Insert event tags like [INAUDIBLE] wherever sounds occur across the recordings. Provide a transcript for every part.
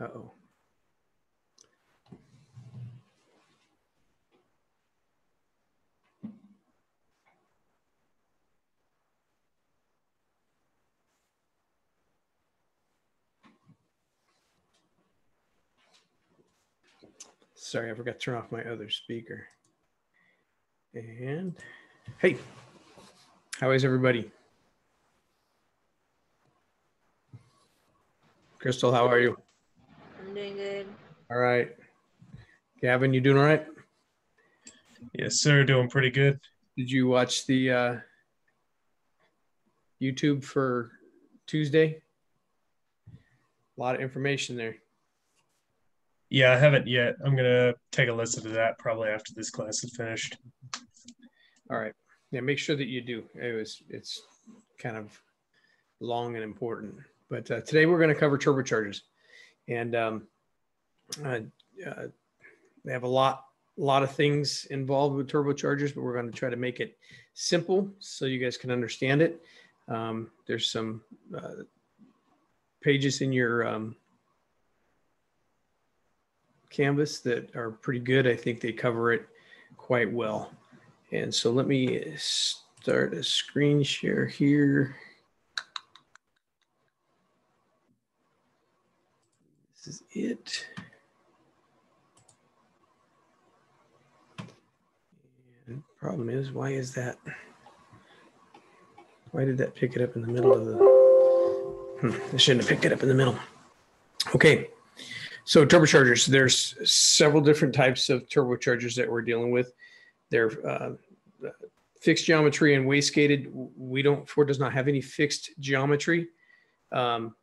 Uh-oh. Sorry, I forgot to turn off my other speaker. And hey, how is everybody? Crystal, how are you? I'm doing good. All right. Gavin, you doing all right? Yes, sir. Doing pretty good. Did you watch the uh, YouTube for Tuesday? A lot of information there. Yeah, I haven't yet. I'm gonna take a listen to that probably after this class is finished. All right. Yeah, make sure that you do. It was it's kind of long and important. But uh, today we're going to cover turbochargers, and um, uh, uh, they have a lot lot of things involved with turbochargers, but we're going to try to make it simple so you guys can understand it. Um, there's some uh, pages in your um, Canvas that are pretty good. I think they cover it quite well. And so let me start a screen share here. This is it. Problem is, why is that? Why did that pick it up in the middle of the? Hmm, I shouldn't have picked it up in the middle. Okay, so turbochargers, there's several different types of turbochargers that we're dealing with. They're uh, fixed geometry and wastegated. We don't, Ford does not have any fixed geometry. Um,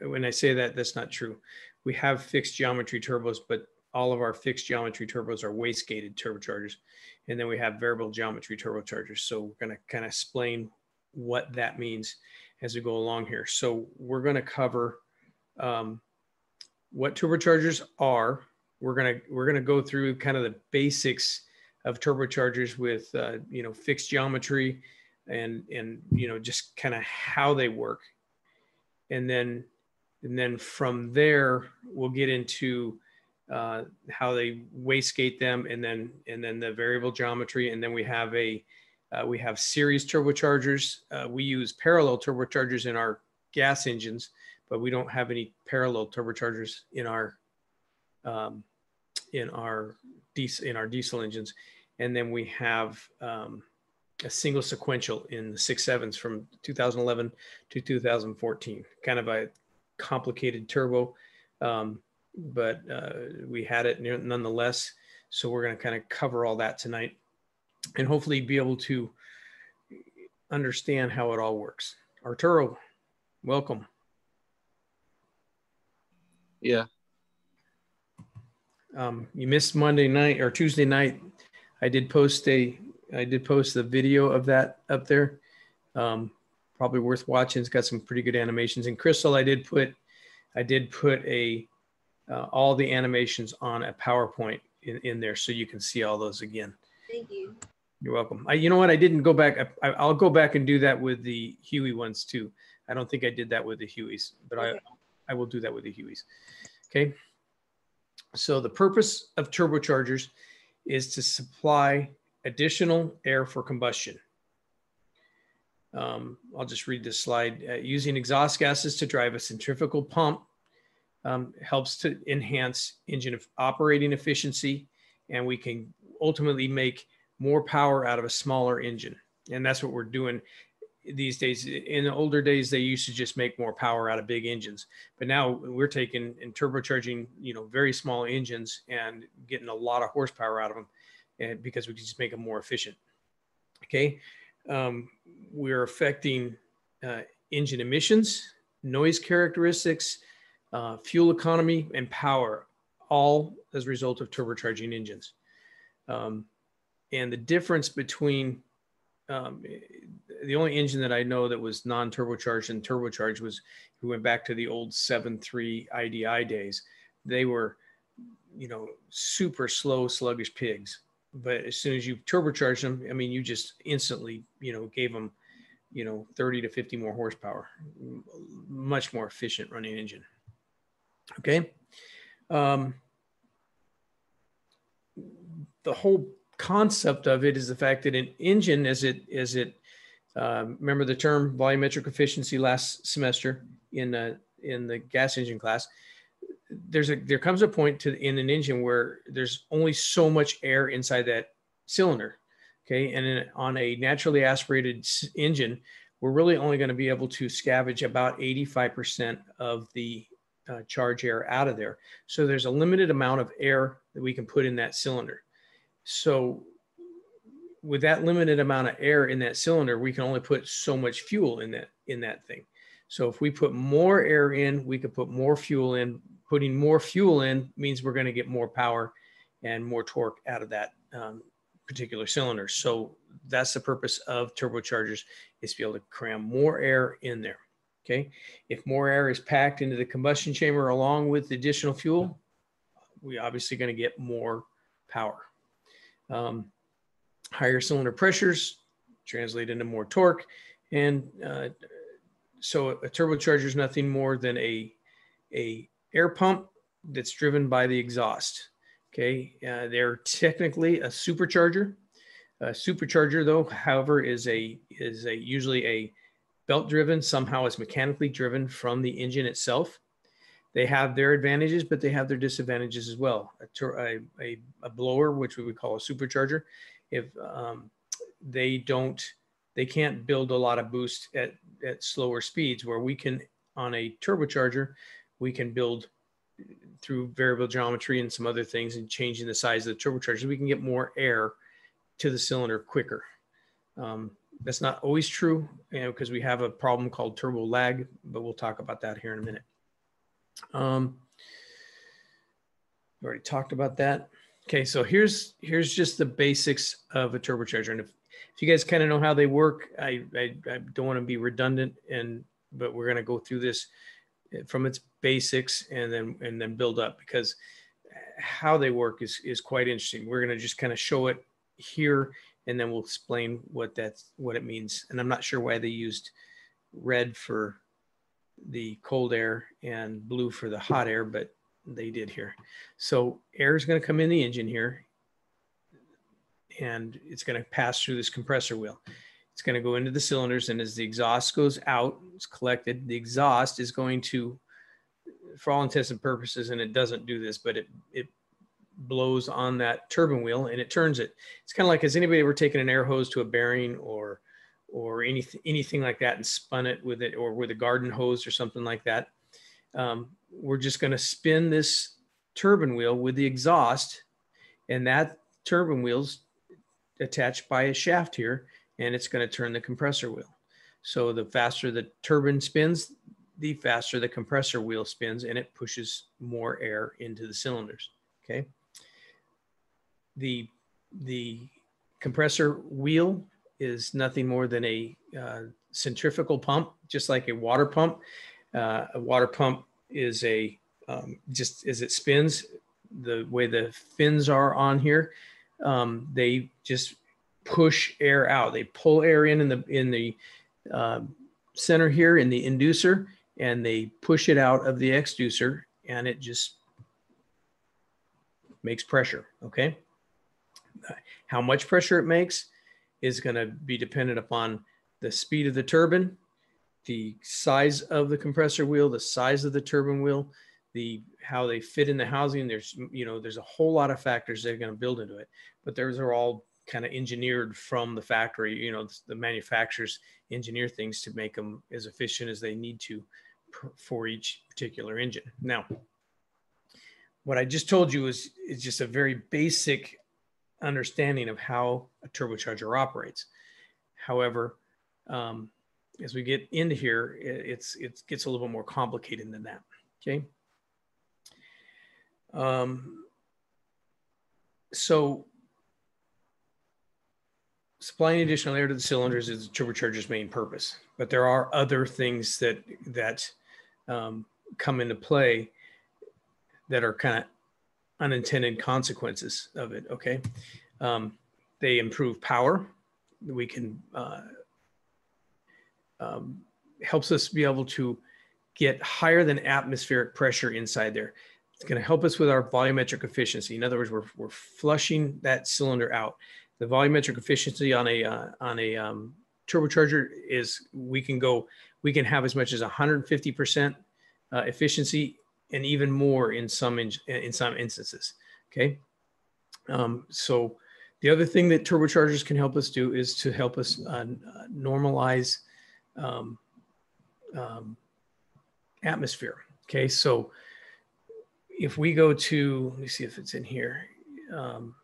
when I say that, that's not true. We have fixed geometry turbos, but all of our fixed geometry turbos are wastegated turbochargers. And then we have variable geometry turbochargers. So we're going to kind of explain what that means as we go along here. So we're going to cover um, what turbochargers are. We're going to we're going to go through kind of the basics of turbochargers with uh, you know fixed geometry and and you know just kind of how they work. And then and then from there we'll get into uh, how they wastegate them and then and then the variable geometry and then we have a uh, we have series turbochargers. Uh, we use parallel turbochargers in our gas engines, but we don't have any parallel turbochargers in our um, in our diesel in our diesel engines. And then we have um, a single sequential in the six sevens from 2011 to 2014. Kind of a complicated turbo, um, but uh, we had it nonetheless. So we're going to kind of cover all that tonight and hopefully be able to understand how it all works. Arturo, welcome. Yeah. Um, you missed Monday night or Tuesday night. I did post a I did post the video of that up there. Um, probably worth watching. It's got some pretty good animations. And Crystal, I did put I did put a uh, all the animations on a PowerPoint in, in there so you can see all those again. Thank you. You're welcome. I, you know what? I didn't go back. I, I'll go back and do that with the HEUI ones too. I don't think I did that with the HEUIs, but okay. I, I will do that with the HEUIs. Okay. So the purpose of turbochargers is to supply additional air for combustion. Um, I'll just read this slide. Uh, using exhaust gases to drive a centrifugal pump um, helps to enhance engine operating efficiency, and we can ultimately make more power out of a smaller engine. And that's what we're doing these days. In the older days, they used to just make more power out of big engines, but now we're taking and turbocharging, you know, very small engines and getting a lot of horsepower out of them, and because we can just make them more efficient. Okay, um, we're affecting uh, engine emissions, noise characteristics, uh, fuel economy, and power, all as a result of turbocharging engines. Um, and the difference between um, the only engine that I know that was non-turbocharged and turbocharged was we went back to the old 7.3 IDI days. They were, you know, super slow, sluggish pigs. But as soon as you turbocharged them, I mean, you just instantly, you know, gave them you know, 30 to 50 more horsepower, much more efficient running engine. Okay. Um, the whole concept of it is the fact that an engine, as it as it um, remember the term volumetric efficiency last semester in uh, in the gas engine class. There's a there comes a point to in an engine where there's only so much air inside that cylinder. Okay, and in, on a naturally aspirated engine, we're really only going to be able to scavenge about 85% of the uh, charge air out of there. So there's a limited amount of air that we can put in that cylinder. So with that limited amount of air in that cylinder, we can only put so much fuel in that in that thing. So if we put more air in, we could put more fuel in. Putting more fuel in means we're going to get more power and more torque out of that um, particular cylinder. So that's the purpose of turbochargers is to be able to cram more air in there. Okay. If more air is packed into the combustion chamber along with additional fuel, we obviously going to get more power. Um, higher cylinder pressures translate into more torque. And uh, so a turbocharger is nothing more than a, a air pump that's driven by the exhaust. Okay, uh, they're technically a supercharger. A supercharger, though, however, is a is a usually a belt driven. Somehow, it's mechanically driven from the engine itself. They have their advantages, but they have their disadvantages as well. A, a, a, blower, which we would call a supercharger, if um, they don't, they can't build a lot of boost at at slower speeds. Where we can on a turbocharger, we can build through variable geometry and some other things and changing the size of the turbocharger, we can get more air to the cylinder quicker. Um, that's not always true you know, because we have a problem called turbo lag, but we'll talk about that here in a minute. Um, we already talked about that. Okay, so here's here's just the basics of a turbocharger, and if, if you guys kind of know how they work, I, I I don't want to be redundant, and but we're gonna go through this from its basics and then and then build up because how they work is is quite interesting. We're gonna just kind of show it here, and then we'll explain what that's what it means. And I'm not sure why they used red for the cold air and blue for the hot air, but they did here. So air is going to come in the engine here, and it's going to pass through this compressor wheel. It's going to go into the cylinders, and as the exhaust goes out, it's collected. The exhaust is going to, for all intents and purposes, and it doesn't do this, but it it blows on that turbine wheel and it turns it. It's kind of like has anybody ever taken an air hose to a bearing or or anything anything like that and spun it with it or with a garden hose or something like that. Um, we're just going to spin this turbine wheel with the exhaust, and that turbine wheel's attached by a shaft here, and it's going to turn the compressor wheel. So the faster the turbine spins, the faster the compressor wheel spins, and it pushes more air into the cylinders. Okay. The the compressor wheel is nothing more than a uh, centrifugal pump, just like a water pump. Uh, a water pump is a um, just as it spins, the way the fins are on here, um, they just push air out. They pull air in in the in the uh, center here in the inducer, and they push it out of the exducer, and it just makes pressure. Okay, how much pressure it makes is going to be dependent upon the speed of the turbine, the size of the compressor wheel, the size of the turbine wheel, the how they fit in the housing. There's you know there's a whole lot of factors that are going to build into it, but those are all kind of engineered from the factory. You know the manufacturers engineer things to make them as efficient as they need to for each particular engine. Now, what I just told you is is just a very basic understanding of how a turbocharger operates. However, um, as we get into here, it, it's it gets a little bit more complicated than that. Okay. Um, so supplying additional air to the cylinders is the turbocharger's main purpose, but there are other things that that um, come into play that are kind of unintended consequences of it. Okay, um, they improve power. We can uh, um, helps us be able to get higher than atmospheric pressure inside there. It's going to help us with our volumetric efficiency. In other words, we're, we're flushing that cylinder out. The volumetric efficiency on a uh, on a um, turbocharger is we can go we can have as much as 150 percent uh, efficiency and even more in some in, in some instances. Okay, um, so the other thing that turbochargers can help us do is to help us uh, normalize um, um, atmosphere. Okay, so if we go to, let me see if it's in here. Um,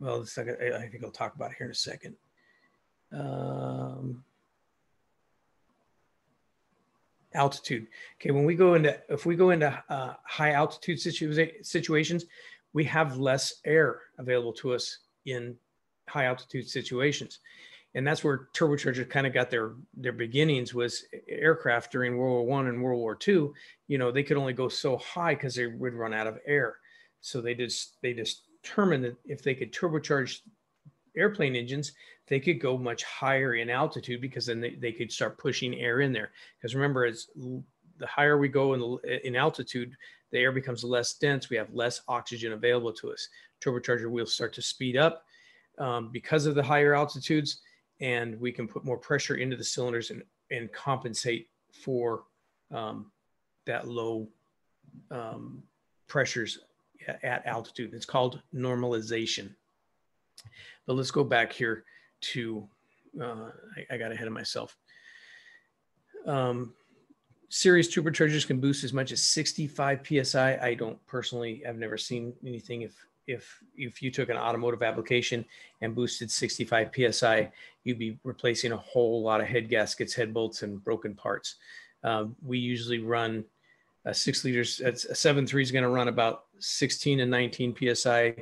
well, it's like, I, I think I'll talk about it here in a second. Um, altitude. Okay, when we go into, if we go into uh, high altitude situ situations, we have less air available to us in high altitude situations and that's where turbochargers kind of got their their beginnings was aircraft during world war one and world war two you know they could only go so high because they would run out of air so they just they just determined that if they could turbocharge airplane engines they could go much higher in altitude because then they, they could start pushing air in there because remember it's the higher we go in, in altitude the air becomes less dense we have less oxygen available to us turbocharger will start to speed up um, because of the higher altitudes and we can put more pressure into the cylinders and, and compensate for um, that low um, pressures at altitude. It's called normalization. But let's go back here to, uh, I, I, got ahead of myself. Um, series turbochargers can boost as much as 65 psi. I don't personally, I've never seen anything if if if you took an automotive application and boosted 65 psi, you'd be replacing a whole lot of head gaskets, head bolts, and broken parts. Uh, we usually run a six liters. A seven three is going to run about 16 and 19 psi.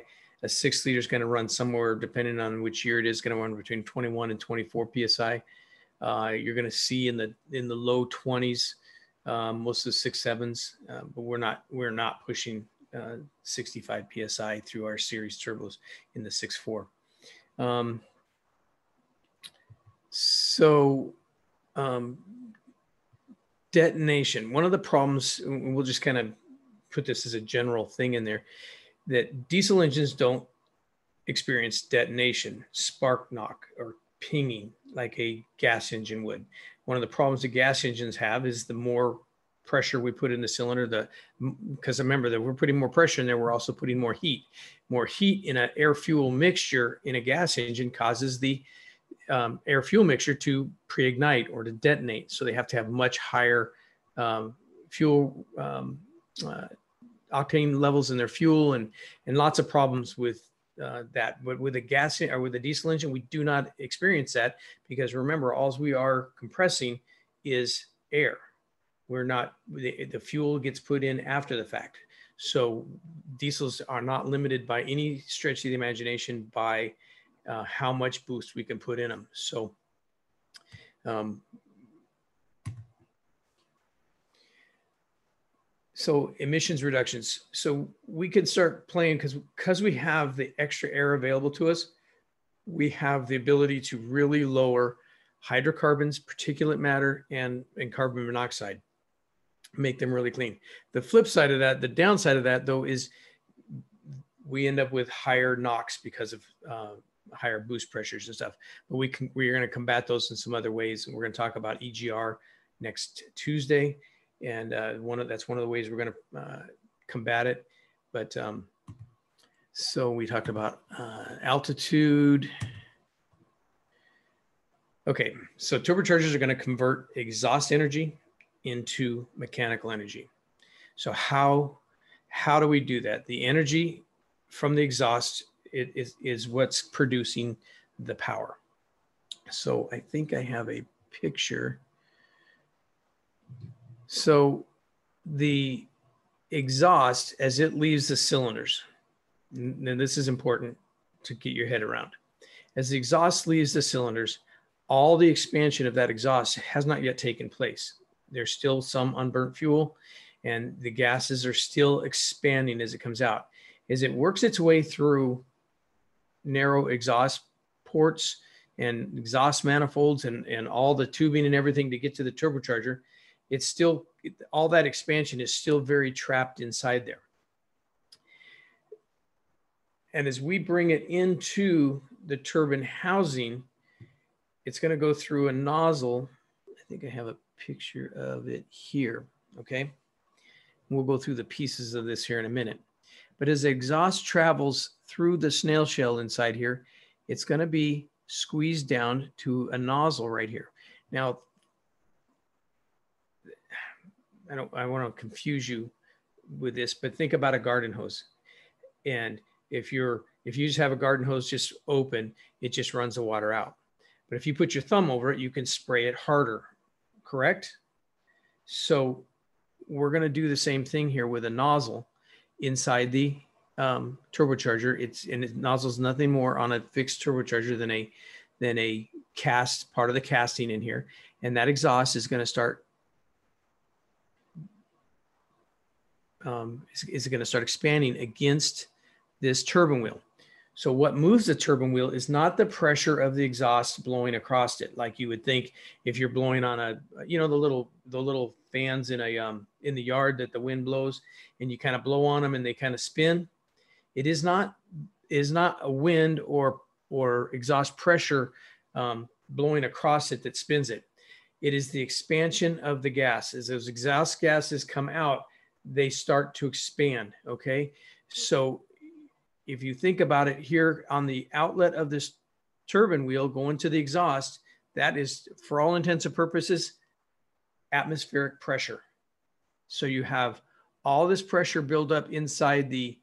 A six liter is going to run somewhere, depending on which year it is, going to run between 21 and 24 psi. Uh, you're going to see in the in the low 20s um, most of the six sevens, uh, but we're not we're not pushing uh, 65 psi through our series turbos in the 6.4. Um, so um, detonation, one of the problems, we'll just kind of put this as a general thing in there, that diesel engines don't experience detonation, spark knock, or pinging like a gas engine would. One of the problems that gas engines have is the more pressure we put in the cylinder, the because remember that we're putting more pressure in there, we're also putting more heat. More heat in an air fuel mixture in a gas engine causes the um, air fuel mixture to pre-ignite or to detonate. So they have to have much higher um, fuel um, uh, octane levels in their fuel and and lots of problems with uh, that. But with a gas or with a diesel engine, we do not experience that because remember, all we are compressing is air. We're not the, the fuel gets put in after the fact. So diesels are not limited by any stretch of the imagination by uh, how much boost we can put in them so um, so emissions reductions so we can start playing because because we have the extra air available to us we have the ability to really lower hydrocarbons particulate matter and and carbon monoxide make them really clean. The flip side of that, the downside of that though, is we end up with higher NOx because of uh, higher boost pressures and stuff. But we can we're going to combat those in some other ways, and we're going to talk about EGR next Tuesday, and uh, one of that's one of the ways we're going to uh, combat it. But um, so we talked about uh, altitude. Okay, so turbochargers are going to convert exhaust energy into mechanical energy. So how how do we do that? The energy from the exhaust is, is what's producing the power. So I think I have a picture. So the exhaust as it leaves the cylinders, and this is important to get your head around. As the exhaust leaves the cylinders, all the expansion of that exhaust has not yet taken place there's still some unburnt fuel and the gases are still expanding as it comes out. As it works its way through narrow exhaust ports, and exhaust manifolds and, and all the tubing and everything to get to the turbocharger, it's still, all that expansion is still very trapped inside there. And as we bring it into the turbine housing, it's going to go through a nozzle. I think I have a picture of it here. Okay. We'll go through the pieces of this here in a minute. But as the exhaust travels through the snail shell inside here, it's going to be squeezed down to a nozzle right here. Now, I don't I want to confuse you with this, but think about a garden hose. And if you're if you just have a garden hose just open, it just runs the water out. But if you put your thumb over it, you can spray it harder, correct? So we're going to do the same thing here with a nozzle inside the um, turbocharger. It's and it nozzles nothing more on a fixed turbocharger than a than a cast part of the casting in here, and that exhaust is going to start um, is, is going to start expanding against this turbine wheel. So what moves the turbine wheel is not the pressure of the exhaust blowing across it, like you would think if you're blowing on a, you know, the little the little fans in a um, in the yard that the wind blows, and you kind of blow on them and they kind of spin. It is not is not a wind or or exhaust pressure um, blowing across it that spins it. It is the expansion of the gas. As those exhaust gases come out, they start to expand. Okay, so if you think about it here on the outlet of this turbine wheel going to the exhaust, that is, for all intents and purposes, atmospheric pressure. So you have all this pressure build up inside the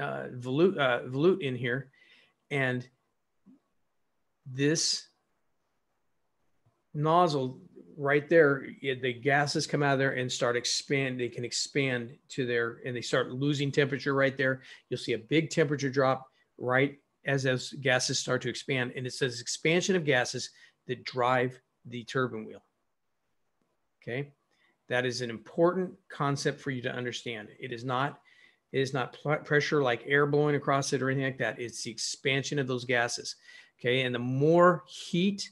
uh, volute, uh, volute in here. And this nozzle right there, the gases come out of there and start expand. They can expand to their, and they start losing temperature right there. You'll see a big temperature drop right as those gases start to expand. And it says expansion of gases that drive the turbine wheel. Okay. That is an important concept for you to understand. It is not, it is not pressure like air blowing across it or anything like that. It's the expansion of those gases. Okay. And the more heat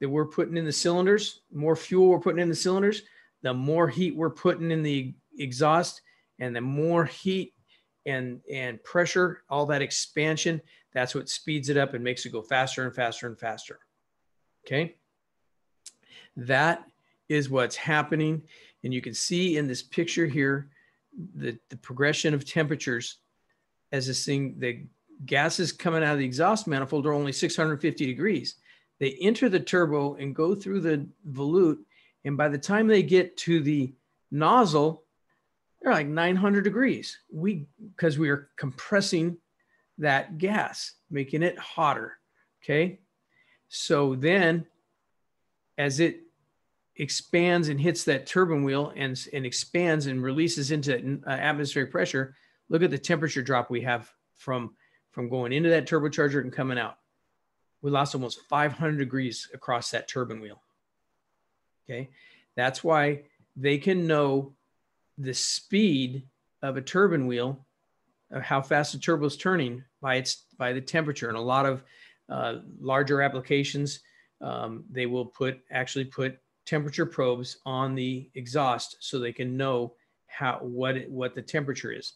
that we're putting in the cylinders, more fuel we're putting in the cylinders, the more heat we're putting in the exhaust, and the more heat and and pressure, all that expansion, that's what speeds it up and makes it go faster and faster and faster. Okay. That is what's happening. And you can see in this picture here the, the progression of temperatures as this thing, the gases coming out of the exhaust manifold are only 650 degrees. They enter the turbo and go through the volute. And by the time they get to the nozzle, they're like 900 degrees. We, because we are compressing that gas, making it hotter. Okay. So then as it expands and hits that turbine wheel and, and expands and releases into uh, atmospheric pressure, look at the temperature drop we have from, from going into that turbocharger and coming out we lost almost 500 degrees across that turbine wheel. Okay. That's why they can know the speed of a turbine wheel, of how fast the turbo is turning by its by the temperature. And a lot of uh, larger applications, um, they will put actually put temperature probes on the exhaust so they can know how what what the temperature is.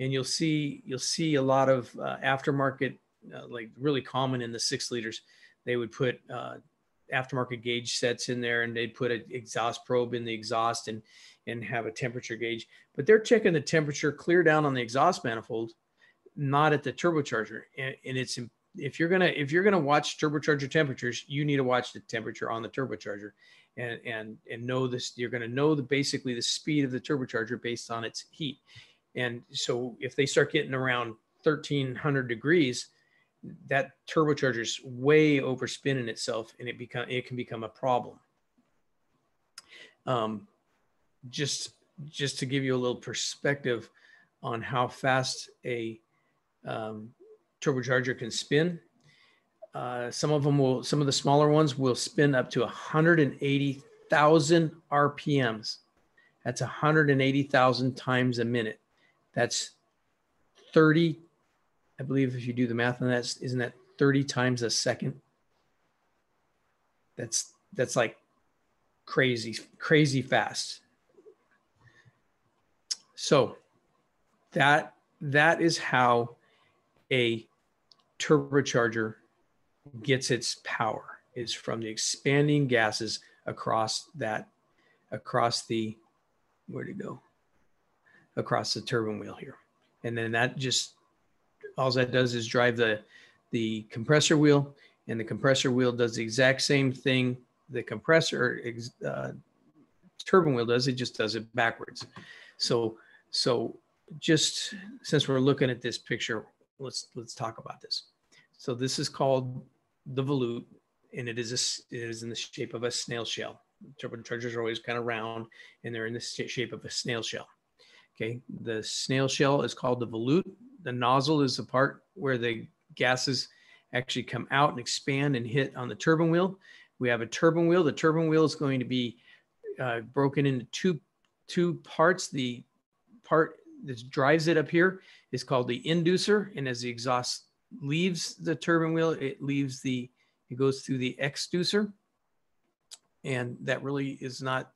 And you'll see you'll see a lot of uh, aftermarket uh, like really common in the six liters. They would put uh, aftermarket gauge sets in there, and they'd put an exhaust probe in the exhaust and and have a temperature gauge. But they're checking the temperature clear down on the exhaust manifold, not at the turbocharger. And, and it's if you're gonna if you're gonna watch turbocharger temperatures, you need to watch the temperature on the turbocharger, and and and know this. You're gonna know the basically the speed of the turbocharger based on its heat. And so if they start getting around 1300 degrees, that turbocharger is way overspinning itself and it become it can become a problem. Um, just just to give you a little perspective on how fast a um, turbocharger can spin uh, some of them will some of the smaller ones will spin up to 180,000 rpms that's 180,000 times a minute. That's 30 I believe if you do the math on that, isn't that 30 times a second. That's that's like crazy, crazy fast. So that that is how a turbocharger gets its power is from the expanding gases across that across the where to go across the turbine wheel here and then that just all that does is drive the the compressor wheel and the compressor wheel does the exact same thing the compressor uh, turbine wheel does. It just does it backwards. So so just since we're looking at this picture let's let's talk about this. So this is called the volute and it is a, it is in the shape of a snail shell. Turbochargers are always kind of round and they're in the shape of a snail shell. Okay the snail shell is called the volute the nozzle is the part where the gases actually come out and expand and hit on the turbine wheel. We have a turbine wheel. The turbine wheel is going to be uh, broken into two, two parts. The part that drives it up here is called the inducer. And as the exhaust leaves the turbine wheel, it leaves the, it goes through the exducer. And that really is not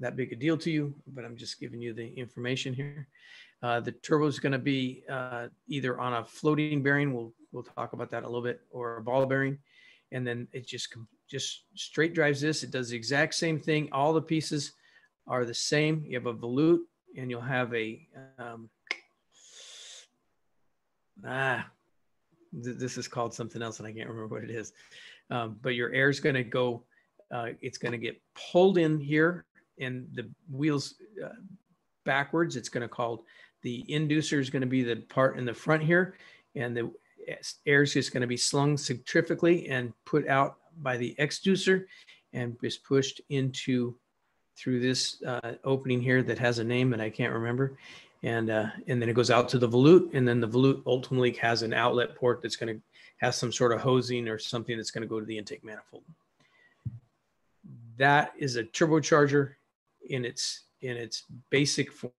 that big a deal to you, but I'm just giving you the information here. Uh, the turbo is going to be uh, either on a floating bearing. We'll we'll talk about that a little bit, or a ball bearing, and then it just just straight drives this. It does the exact same thing. All the pieces are the same. You have a volute, and you'll have a um, ah. Th- this is called something else, and I can't remember what it is. Um, but your air is going to go. Uh, it's going to get pulled in here, and the wheels uh, backwards. It's going to call the inducer is going to be the part in the front here, and the air is just going to be slung centrifugally and put out by the exducer and is pushed into through this uh, opening here that has a name that I can't remember. And, uh, and then it goes out to the volute, and then the volute ultimately has an outlet port that's going to have some sort of hosing or something that's going to go to the intake manifold. That is a turbocharger in its in its basic form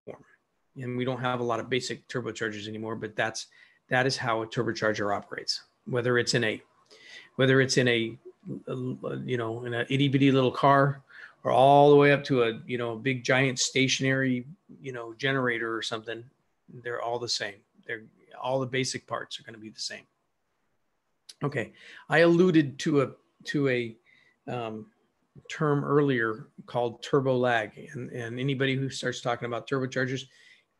and we don't have a lot of basic turbochargers anymore, but that's that is how a turbocharger operates. Whether it's in a whether it's in a, a you know in a itty bitty little car or all the way up to a you know big giant stationary you know generator or something, they're all the same. They're all the basic parts are going to be the same. Okay, I alluded to a to a um, term earlier called turbo lag, and, and anybody who starts talking about turbochargers,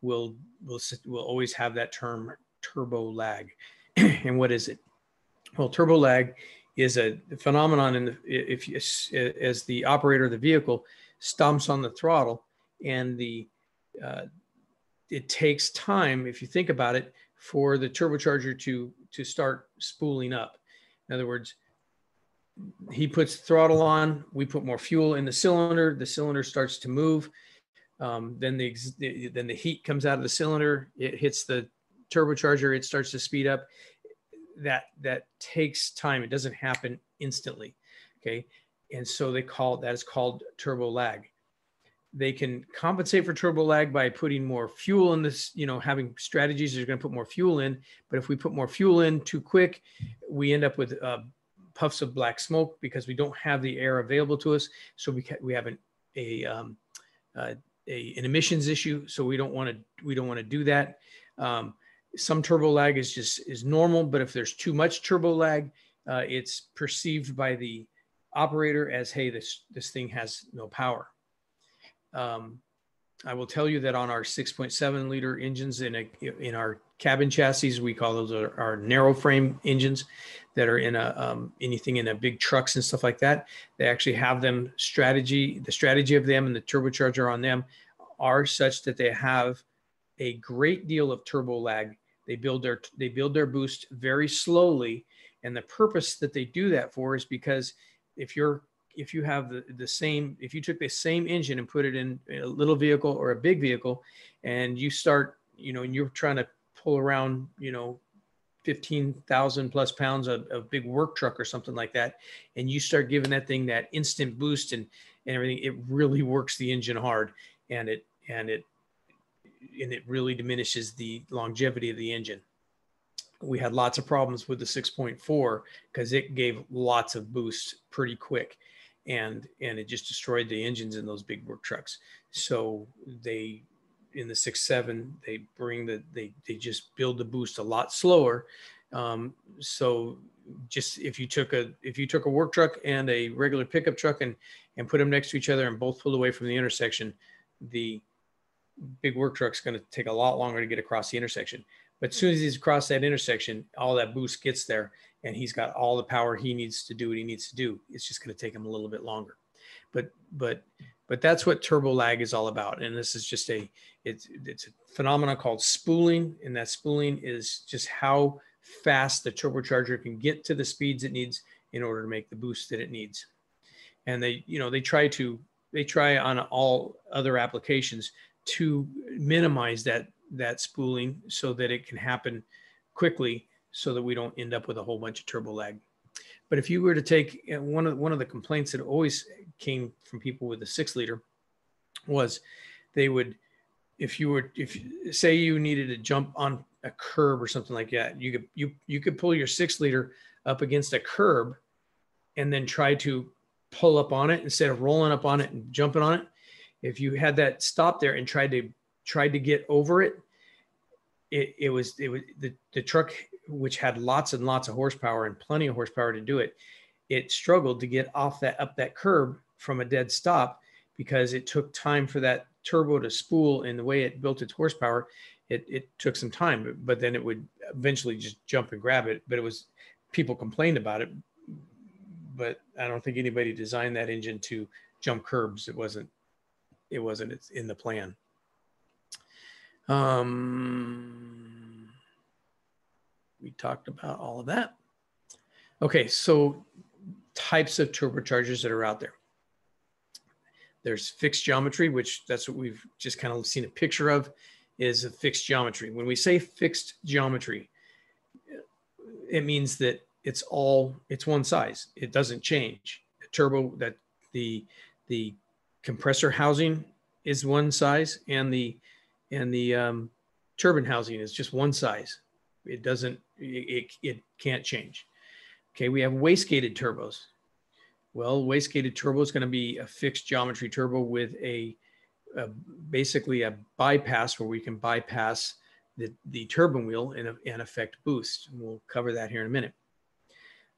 will will will always have that term turbo lag. [CLEARS THROAT] and what is it? Well, turbo lag is a phenomenon in the, if you, as the operator of the vehicle stomps on the throttle and the uh, it takes time if you think about it for the turbocharger to to start spooling up in other words he puts throttle on we put more fuel in the cylinder the cylinder starts to move um, then the then the heat comes out of the cylinder. It hits the turbocharger. It starts to speed up. That that takes time. It doesn't happen instantly. Okay, and so they call that is called turbo lag. They can compensate for turbo lag by putting more fuel in this. You know, having strategies they're going to put more fuel in. But if we put more fuel in too quick, we end up with uh, puffs of black smoke because we don't have the air available to us. So we we have an, a um, uh, a, an emissions issue, so we don't want to we don't want to do that. Um, some turbo lag is just is normal, but if there's too much turbo lag, uh, it's perceived by the operator as hey this this thing has no power. Um, I will tell you that on our 6.7 liter engines in a in our cabin chassis, we call those our, our narrow frame engines that are in a um, anything in a big trucks and stuff like that. They actually have them strategy. The strategy of them and the turbocharger on them are such that they have a great deal of turbo lag. They build their they build their boost very slowly, and the purpose that they do that for is because if you're if you have the, the same, if you took the same engine and put it in a little vehicle or a big vehicle, and you start, you know, and you're trying to pull around, you know, 15,000 plus pounds of, of big work truck or something like that, and you start giving that thing that instant boost and, and everything, it really works the engine hard and it, and it, and it really diminishes the longevity of the engine. we had lots of problems with the 6.4 because it gave lots of boost pretty quick and and it just destroyed the engines in those big work trucks. So they in the six seven they bring the they they just build the boost a lot slower. Um, so just if you took a if you took a work truck and a regular pickup truck and and put them next to each other and both pulled away from the intersection the big work truck's going to take a lot longer to get across the intersection. But as soon as he's across that intersection, all that boost gets there and he's got all the power he needs to do what he needs to do. It's just going to take him a little bit longer. But but but that's what turbo lag is all about. And this is just a it's it's a phenomenon called spooling. And that spooling is just how fast the turbocharger can get to the speeds it needs in order to make the boost that it needs. And they, you know, they try to they try on all other applications to minimize that that spooling so that it can happen quickly so that we don't end up with a whole bunch of turbo lag. But if you were to take one of one of the complaints that always came from people with a six liter was they would if you were if say you needed to jump on a curb or something like that you could you you could pull your six liter up against a curb and then try to pull up on it instead of rolling up on it and jumping on it if you had that stop there and tried to tried to get over it, it, it was it was the, the truck which had lots and lots of horsepower and plenty of horsepower to do it. It struggled to get off that up that curb from a dead stop because it took time for that turbo to spool and the way it built its horsepower it, it took some time but, but then it would eventually just jump and grab it but it was people complained about it but i don't think anybody designed that engine to jump curbs it wasn't it wasn't it's in the plan um, we talked about all of that. Okay, so types of turbochargers that are out there. There's fixed geometry, which that's what we've just kind of seen a picture of, is a fixed geometry. When we say fixed geometry, it means that it's all it's one size. It doesn't change. The turbo that the the compressor housing is one size and the and the um, turbine housing is just one size. It doesn't, it, it can't change. Okay, we have wastegated turbos. Well, wastegated turbo is going to be a fixed geometry turbo with a, a, basically a bypass where we can bypass the, the turbine wheel and, and affect boost. And we'll cover that here in a minute.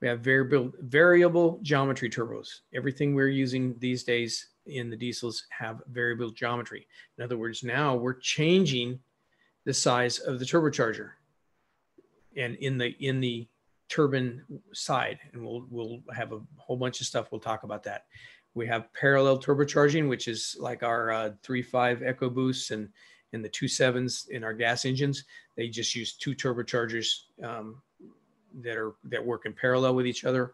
We have variable, variable geometry turbos. Everything we're using these days in the diesels have variable geometry. In other words, now we're changing the size of the turbocharger and in the in the turbine side and we'll we'll have a whole bunch of stuff we'll talk about that we have parallel turbocharging which is like our uh, 3.5 EcoBoosts and and the two sevens in our gas engines they just use two turbochargers um, that are that work in parallel with each other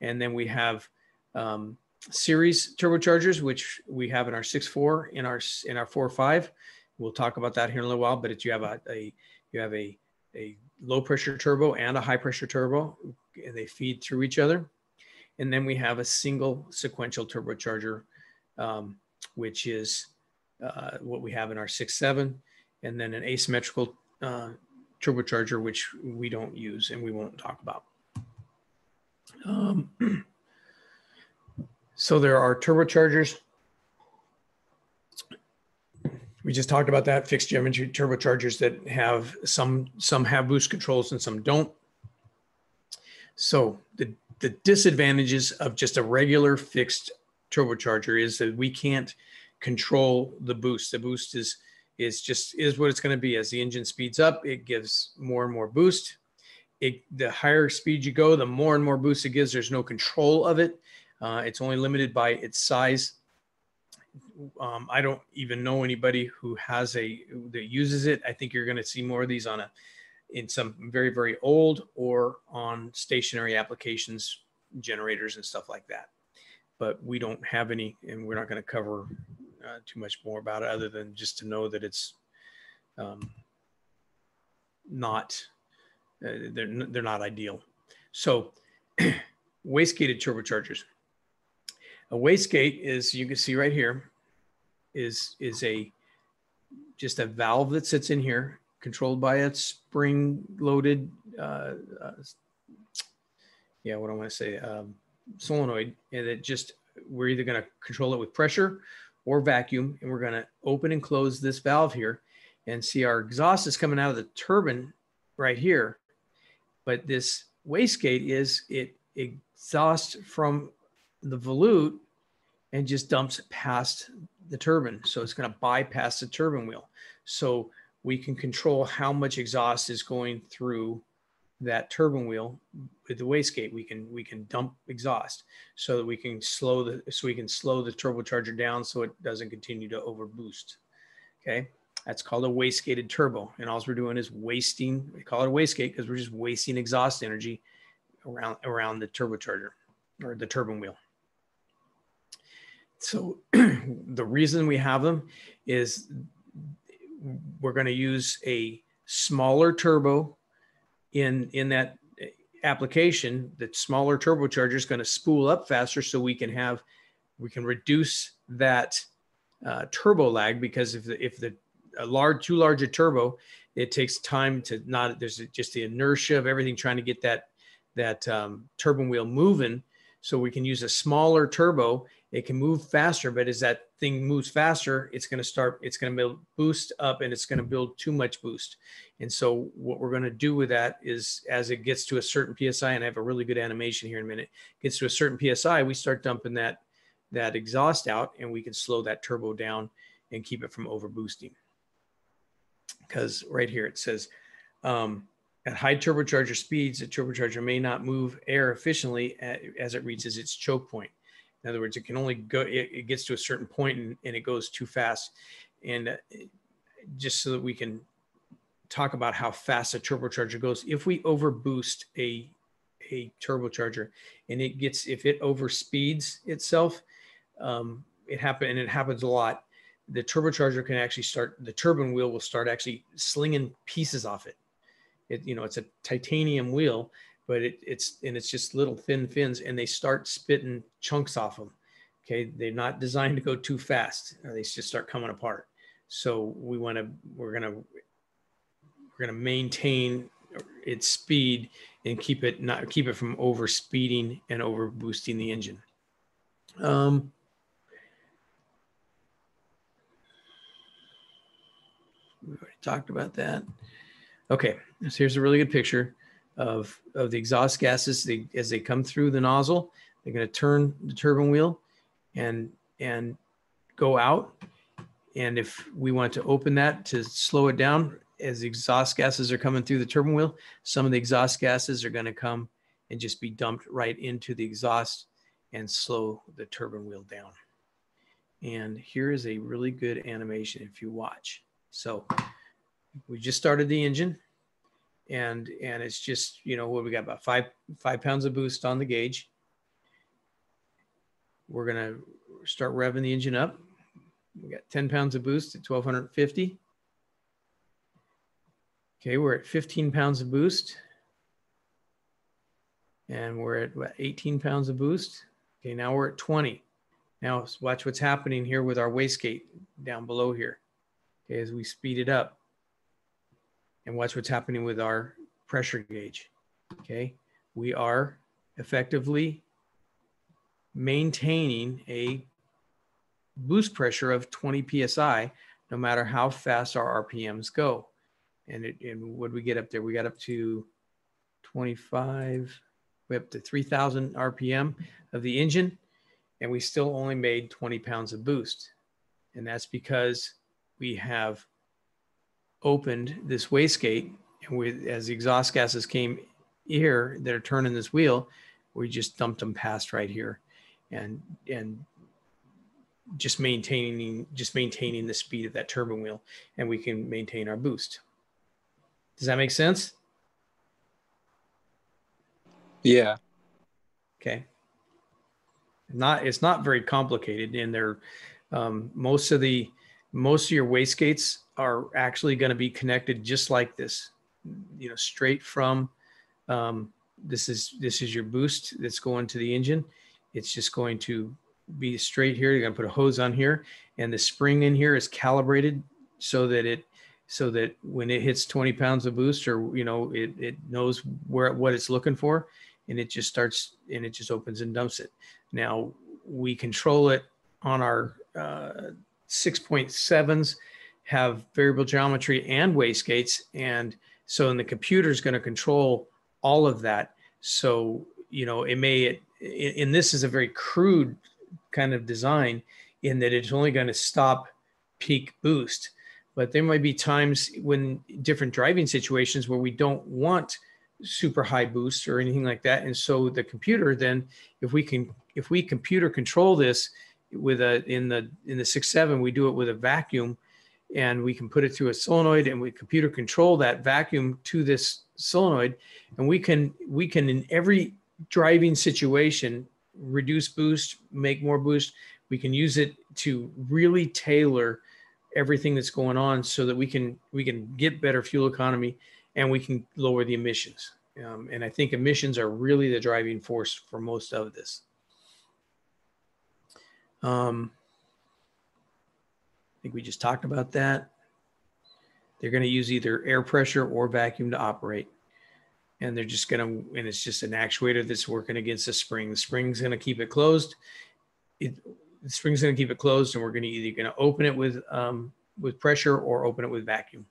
and then we have um, series turbochargers, which we have in our 6.4 in our in our 4.5. We'll talk about that here in a little while. But you have a, a you have a a low pressure turbo and a high pressure turbo, and they feed through each other. And then we have a single sequential turbocharger, um, which is uh, what we have in our 6.7, and then an asymmetrical uh, turbocharger, which we don't use and we won't talk about. Um, [CLEARS THROAT] So there are turbochargers. We just talked about that fixed geometry turbochargers that have some some have boost controls and some don't. So the the disadvantages of just a regular fixed turbocharger is that we can't control the boost. The boost is is just is what it's going to be. As the engine speeds up, it gives more and more boost. It, the higher speed you go, the more and more boost it gives. There's no control of it. Uh, it's only limited by its size. Um, I don't even know anybody who has a that uses it. I think you're going to see more of these on a in some very very old or on stationary applications, generators and stuff like that. But we don't have any, and we're not going to cover uh, too much more about it, other than just to know that it's um, not uh, they're they're not ideal. So [CLEARS THROAT] wastegated turbochargers. A wastegate is, you can see right here, is, is a just a valve that sits in here controlled by a spring loaded uh, uh, yeah, what I want to say, um, solenoid, and it just, we're either going to control it with pressure or vacuum, and we're going to open and close this valve here and see our exhaust is coming out of the turbine right here. But this wastegate is it exhausts from the volute and just dumps past the turbine. So it's going to bypass the turbine wheel. So we can control how much exhaust is going through that turbine wheel with the wastegate. We can we can dump exhaust so that we can slow the so we can slow the turbocharger down so it doesn't continue to overboost. Okay. That's called a wastegated turbo. And all we're doing is wasting, we call it a wastegate because we're just wasting exhaust energy around around the turbocharger or the turbine wheel. So [CLEARS THROAT] the reason we have them is we're going to use a smaller turbo in in that application. The smaller turbocharger is going to spool up faster so we can have we can reduce that uh, turbo lag because if the if the a large too large a turbo it takes time to not there's just the inertia of everything trying to get that that um, turbine wheel moving. So we can use a smaller turbo it can move faster but as that thing moves faster it's going to start it's going to build boost up and it's going to build too much boost and so what we're going to do with that is as it gets to a certain psi and i have a really good animation here in a minute gets to a certain psi we start dumping that that exhaust out and we can slow that turbo down and keep it from over boosting because right here it says um, at high turbocharger speeds, the turbocharger may not move air efficiently as it reaches its choke point. In other words, it can only go, it, it gets to a certain point and, and, it goes too fast. And uh, just so that we can talk about how fast a turbocharger goes, if we overboost a, a turbocharger and it gets, if it overspeeds itself, um, it happen and it happens a lot. The turbocharger can actually start, the turbine wheel will start actually slinging pieces off it it, you know, it's a titanium wheel, but it, it's and it's just little thin fins, and they start spitting chunks off them. Okay, they're not designed to go too fast, or they just start coming apart. So we want to, we're gonna, we're gonna maintain its speed and keep it not keep it from over speeding and over boosting the engine. Um, we already talked about that. Okay, so here's a really good picture of, of the exhaust gases. They, as they come through the nozzle, they're going to turn the turbine wheel and, and go out. And if we want to open that to slow it down, as the exhaust gases are coming through the turbine wheel, some of the exhaust gases are going to come and just be dumped right into the exhaust and slow the turbine wheel down. And here is a really good animation if you watch. So we just started the engine and and it's just you know what we got about five five pounds of boost on the gauge. We're gonna start revving the engine up. We got 10 pounds of boost at 1250 okay we're at 15 pounds of boost. And we're at what, 18 pounds of boost? Okay now we're at 20 now watch what's happening here with our wastegate down below here. Okay as we speed it up and watch what's happening with our pressure gauge. Okay, we are effectively maintaining a boost pressure of 20 psi no matter how fast our RPMs go. And, it, and what we get up there? We got up to 25, we up to 3000 RPM of the engine, and we still only made 20 pounds of boost. And that's because we have opened this wastegate and we, as the exhaust gases came here that are turning this wheel, we just dumped them past right here and, and just maintaining, just maintaining the speed of that turbine wheel and we can maintain our boost. Does that make sense? Yeah. Okay. Not, it's not very complicated and they're, um, most of the, most of your wastegates are actually going to be connected just like this, you know, straight from um, this is this is your boost that's going to the engine. It's just going to be straight here. You're going to put a hose on here, and the spring in here is calibrated so that it so that when it hits 20 pounds of boost or, you know, it, it knows where, what it's looking for and it just starts and it just opens and dumps it. Now we control it on our uh, 6.7s have variable geometry and wastegates. And so, in the computer is going to control all of that. So, you know, it may, and this is a very crude kind of design in that it's only going to stop peak boost. But there might be times when different driving situations where we don't want super high boost or anything like that. And so the computer then, if we can, if we computer control this with a in the in the six seven, we do it with a vacuum, and we can put it through a solenoid, and we computer control that vacuum to this solenoid, and we can we can in every driving situation reduce boost, make more boost. We can use it to really tailor everything that's going on so that we can we can get better fuel economy and we can lower the emissions. Um, and I think emissions are really the driving force for most of this. Um, think we just talked about that. They're going to use either air pressure or vacuum to operate. And they're just going to, and it's just an actuator that's working against the spring. The spring's going to keep it closed. It, the spring's going to keep it closed, and we're going to either going to open it with um, with pressure or open it with vacuum.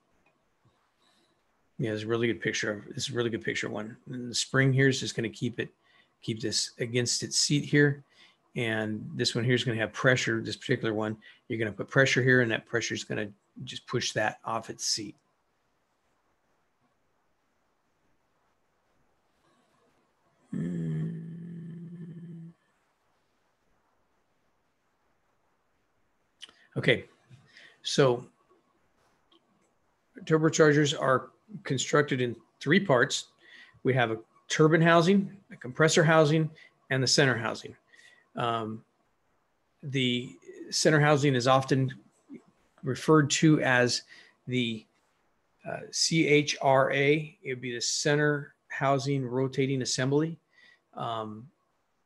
Yeah, it's a really good picture of it's a really good picture one. And the spring here is just going to keep it keep this against its seat here. And this one here is going to have pressure, this particular one. You're going to put pressure here, and that pressure is going to just push that off its seat. Hmm. Okay, so turbochargers are constructed in three parts. We have a turbine housing, a compressor housing, and the center housing. Um, the center housing is often referred to as the uh, CHRA. It would be the center housing rotating assembly. Um,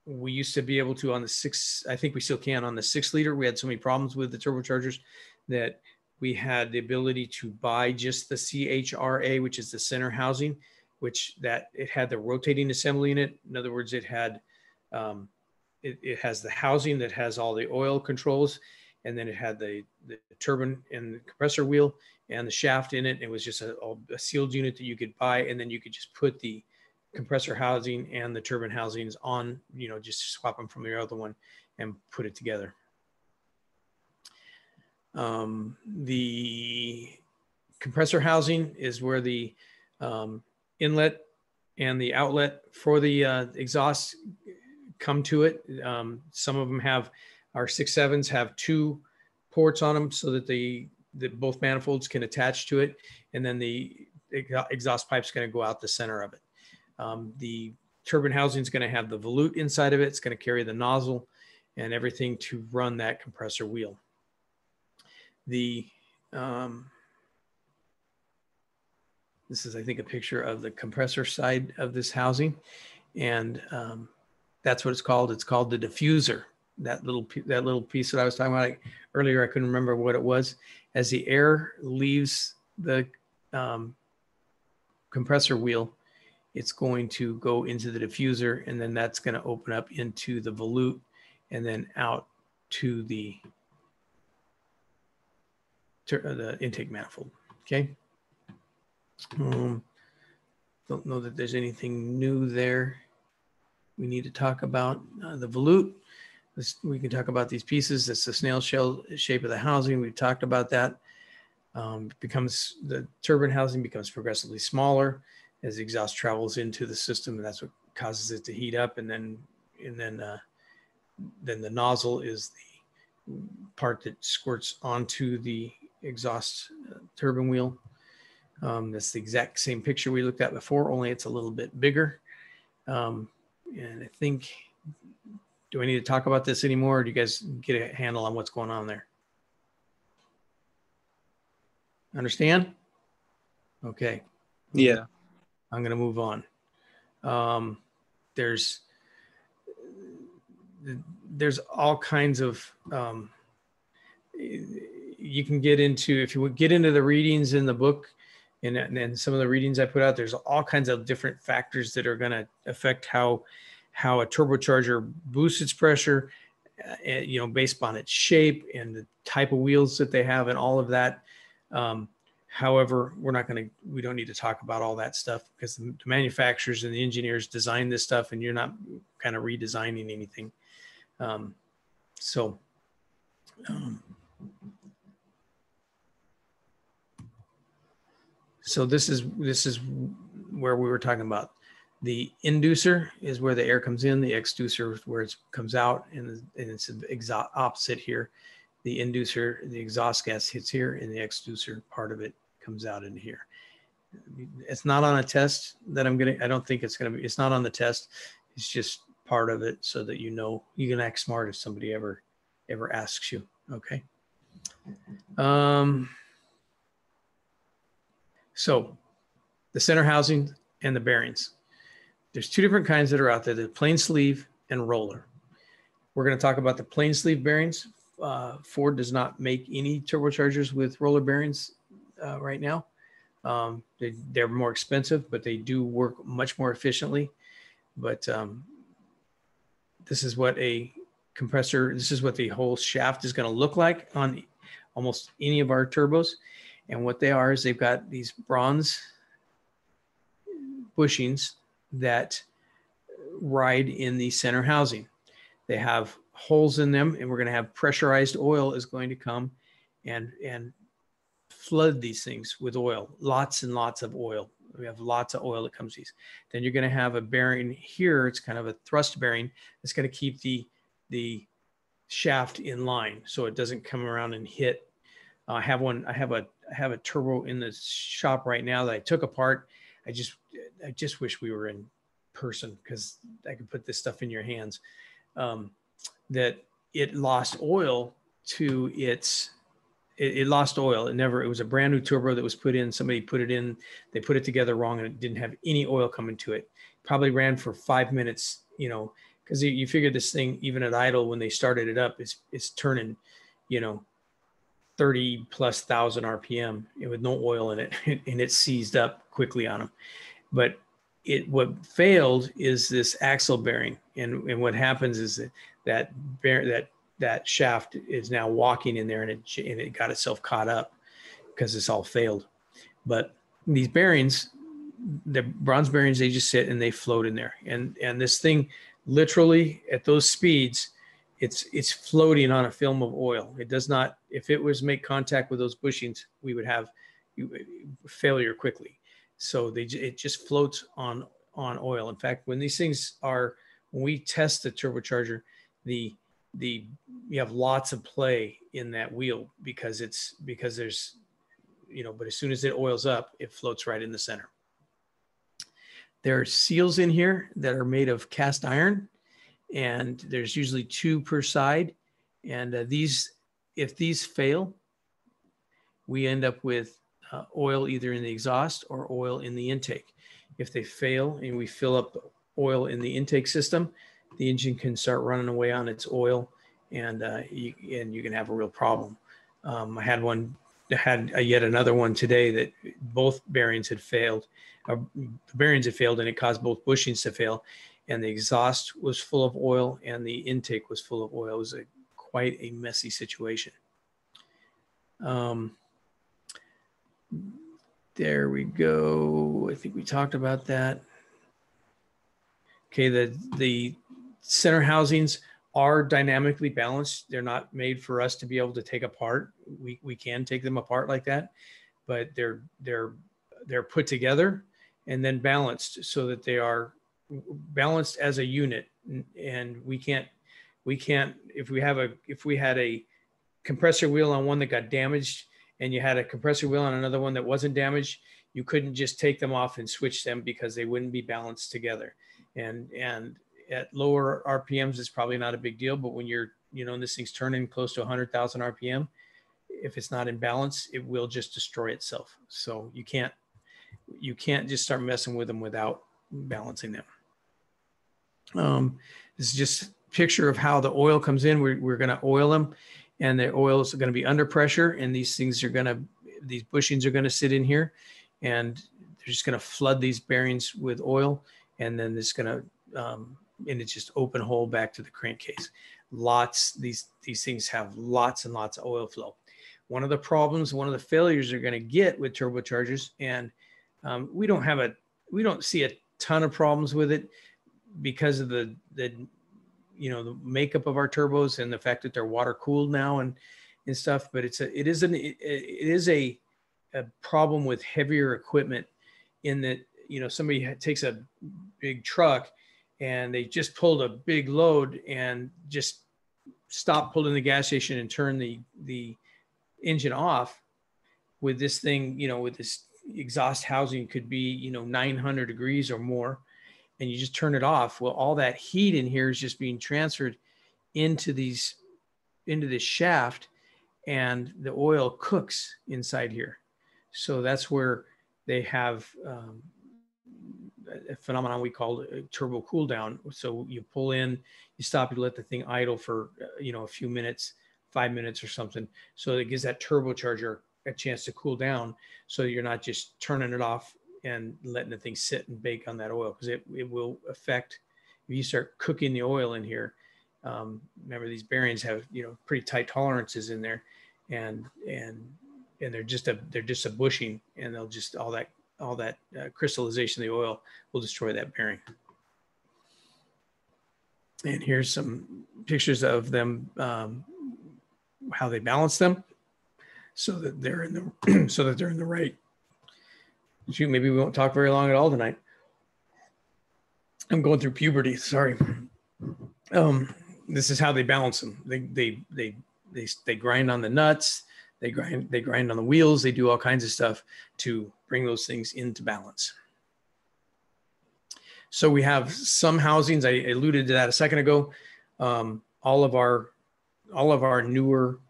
we used to be able to on the six, I think we still can on the six liter. We had so many problems with the turbochargers that we had the ability to buy just the CHRA, which is the center housing, which that it had the rotating assembly in it. In other words, it had um, it, it, has the housing that has all the oil controls, and then it had the, the turbine and the compressor wheel and the shaft in it. It was just a, a sealed unit that you could buy, and then you could just put the compressor housing and the turbine housings on, you know, just swap them from the other one and put it together. Um, the compressor housing is where the um, inlet and the outlet for the uh, exhaust come to it. Um, some of them have our six sevens have two ports on them so that the, the both manifolds can attach to it, and then the exhaust pipe is going to go out the center of it. Um, the turbine housing is going to have the volute inside of it. It's going to carry the nozzle and everything to run that compressor wheel the um, this is, I think, a picture of the compressor side of this housing, and um, that's what it's called. It's called the diffuser. That little that little piece that I was talking about earlier, I couldn't remember what it was. As the air leaves the um, compressor wheel, it's going to go into the diffuser, and then that's going to open up into the volute, and then out to the uh, the intake manifold. Okay. Um, don't know that there's anything new there. We need to talk about uh, the volute. This, we can talk about these pieces. It's the snail shell shape of the housing. We've talked about that. Um, becomes the turbine housing becomes progressively smaller as the exhaust travels into the system, and that's what causes it to heat up. And then, and then, uh, then the nozzle is the part that squirts onto the exhaust uh, turbine wheel. Um, that's the exact same picture we looked at before, only it's a little bit bigger. Um, and I think, do I need to talk about this anymore? Or do you guys get a handle on what's going on there? Understand? Okay. Yeah. I'm going to move on. Um, there's there's all kinds of um, you can get into if you would get into the readings in the book and and some of the readings I put out. There's all kinds of different factors that are going to affect how how a turbocharger boosts its pressure. Uh, you know, based on its shape and the type of wheels that they have and all of that. Um, However, we're not going to, we don't need to talk about all that stuff because the manufacturers and the engineers design this stuff and you're not kind of redesigning anything. Um, so, um, so this is, this is where we were talking about the inducer is where the air comes in, the exducer is where it comes out, and, and it's the opposite here. The inducer, the exhaust gas hits here, and the exducer part of it comes out in here. It's not on a test that I'm gonna. I don't think it's gonna be. It's not on the test. It's just part of it so that you know you can act smart if somebody ever ever asks you. Okay. Um. So, the center housing and the bearings. There's two different kinds that are out there: the plain sleeve and roller. We're going to talk about the plain sleeve bearings. Uh, Ford does not make any turbochargers with roller bearings uh, right now. Um, they, they're more expensive, but they do work much more efficiently. But um, this is what a compressor, this is what the whole shaft is going to look like on almost any of our turbos. And what they are is they've got these bronze bushings that ride in the center housing. They have holes in them, and we're going to have pressurized oil is going to come and and flood these things with oil, lots and lots of oil. We have lots of oil that comes these. Then you're going to have a bearing here. It's kind of a thrust bearing. It's going to keep the the shaft in line so it doesn't come around and hit. Uh, I have one. I have a have a turbo in the shop right now that I took apart. I just I just wish we were in person because I could put this stuff in your hands. Um, that it lost oil to its it, it, lost oil. It never, it was a brand new turbo that was put in. Somebody put it in, they put it together wrong and it didn't have any oil coming to it. Probably ran for five minutes, you know, because you, you figure this thing, even at idle, when they started it up, is is turning, you know, 30 plus thousand RPM with no oil in it [LAUGHS] and it seized up quickly on them. But it what failed is this axle bearing. And, and what happens is that that bear that that shaft is now walking in there and it, and it got itself caught up because it's all failed. But these bearings, the bronze bearings, they just sit and they float in there. And, and this thing literally at those speeds, it's, it's floating on a film of oil. It does not, if it was make contact with those bushings, we would have failure quickly. So they, it just floats on, on oil. In fact, when these things are, when we test the turbocharger, the the you have lots of play in that wheel because it's because there's you know but as soon as it oils up it floats right in the center there are seals in here that are made of cast iron and there's usually two per side and uh, these if these fail we end up with uh, oil either in the exhaust or oil in the intake if they fail and we fill up oil in the intake system the engine can start running away on its oil and uh, you, and you can have a real problem. Um, I had one, had a, yet another one today that both bearings had failed. Uh, the bearings had failed and it caused both bushings to fail. And the exhaust was full of oil and the intake was full of oil. It was a, quite a messy situation. Um, there we go. I think we talked about that. Okay, the the center housings are dynamically balanced. They're not made for us to be able to take apart. We we can take them apart like that, but they're they're they're put together and then balanced so that they are balanced as a unit. And we can't we can't if we have a if we had a compressor wheel on one that got damaged and you had a compressor wheel on another one that wasn't damaged, you couldn't just take them off and switch them because they wouldn't be balanced together. And and at lower RPMs, it's probably not a big deal. But when you're, you know, this thing's turning close to 100,000 RPM, if it's not in balance, it will just destroy itself. So you can't, you can't just start messing with them without balancing them. Um, this is just picture of how the oil comes in. We're, we're going to oil them and the oil is going to be under pressure and these things are going to these bushings are going to sit in here and they're just going to flood these bearings with oil and then it's going to um, and it's just open hole back to the crankcase lots these these things have lots and lots of oil flow one of the problems one of the failures you're going to get with turbochargers and um, we don't have a we don't see a ton of problems with it because of the the you know the makeup of our turbos and the fact that they're water cooled now and and stuff but it's a it is an it, it is a a problem with heavier equipment in that you know somebody takes a big truck and they just pulled a big load and just stop pulled in the gas station and turn the the engine off with this thing you know with this exhaust housing could be you know 900 degrees or more and you just turn it off well all that heat in here is just being transferred into these into this shaft and the oil cooks inside here. So that's where they have um, a phenomenon we call a turbo cool down so you pull in you stop you let the thing idle for uh, you know a few minutes five minutes or something. So it gives that turbocharger a chance to cool down. So you're not just turning it off and letting the thing sit and bake on that oil because it, it will affect if you start cooking the oil in here um, remember these bearings have you know pretty tight tolerances in there and and and they're just a they're just a bushing and they'll just all that all that uh, crystallization of the oil will destroy that bearing. And here's some pictures of them um, how they balance them so that they're in the [CLEARS THROAT] so that they're in the right shoot, maybe we won't talk very long at all tonight. I'm going through puberty. Sorry. Um, this is how they balance them. They they they they they grind on the nuts. They grind they grind on the wheels. They do all kinds of stuff to bring those things into balance. So we have some housings. I alluded to that a second ago. Um, all of our all of our newer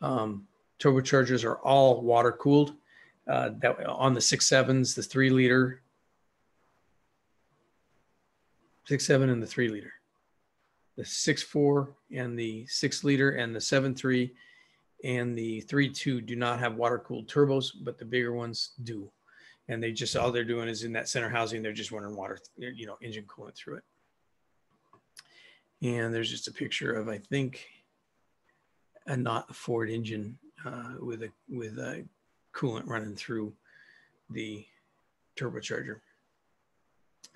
um, turbochargers are all water cooled uh, that on the six sevens, the three liter, six seven, and the three liter, the six four and the six liter, and the seven three, and the three two do not have water cooled turbos, but the bigger ones do, and they just all they're doing is in that center housing, they're just running water, you know, engine coolant through it. And there's just a picture of I think a not Ford engine uh, with a with a coolant running through the turbocharger.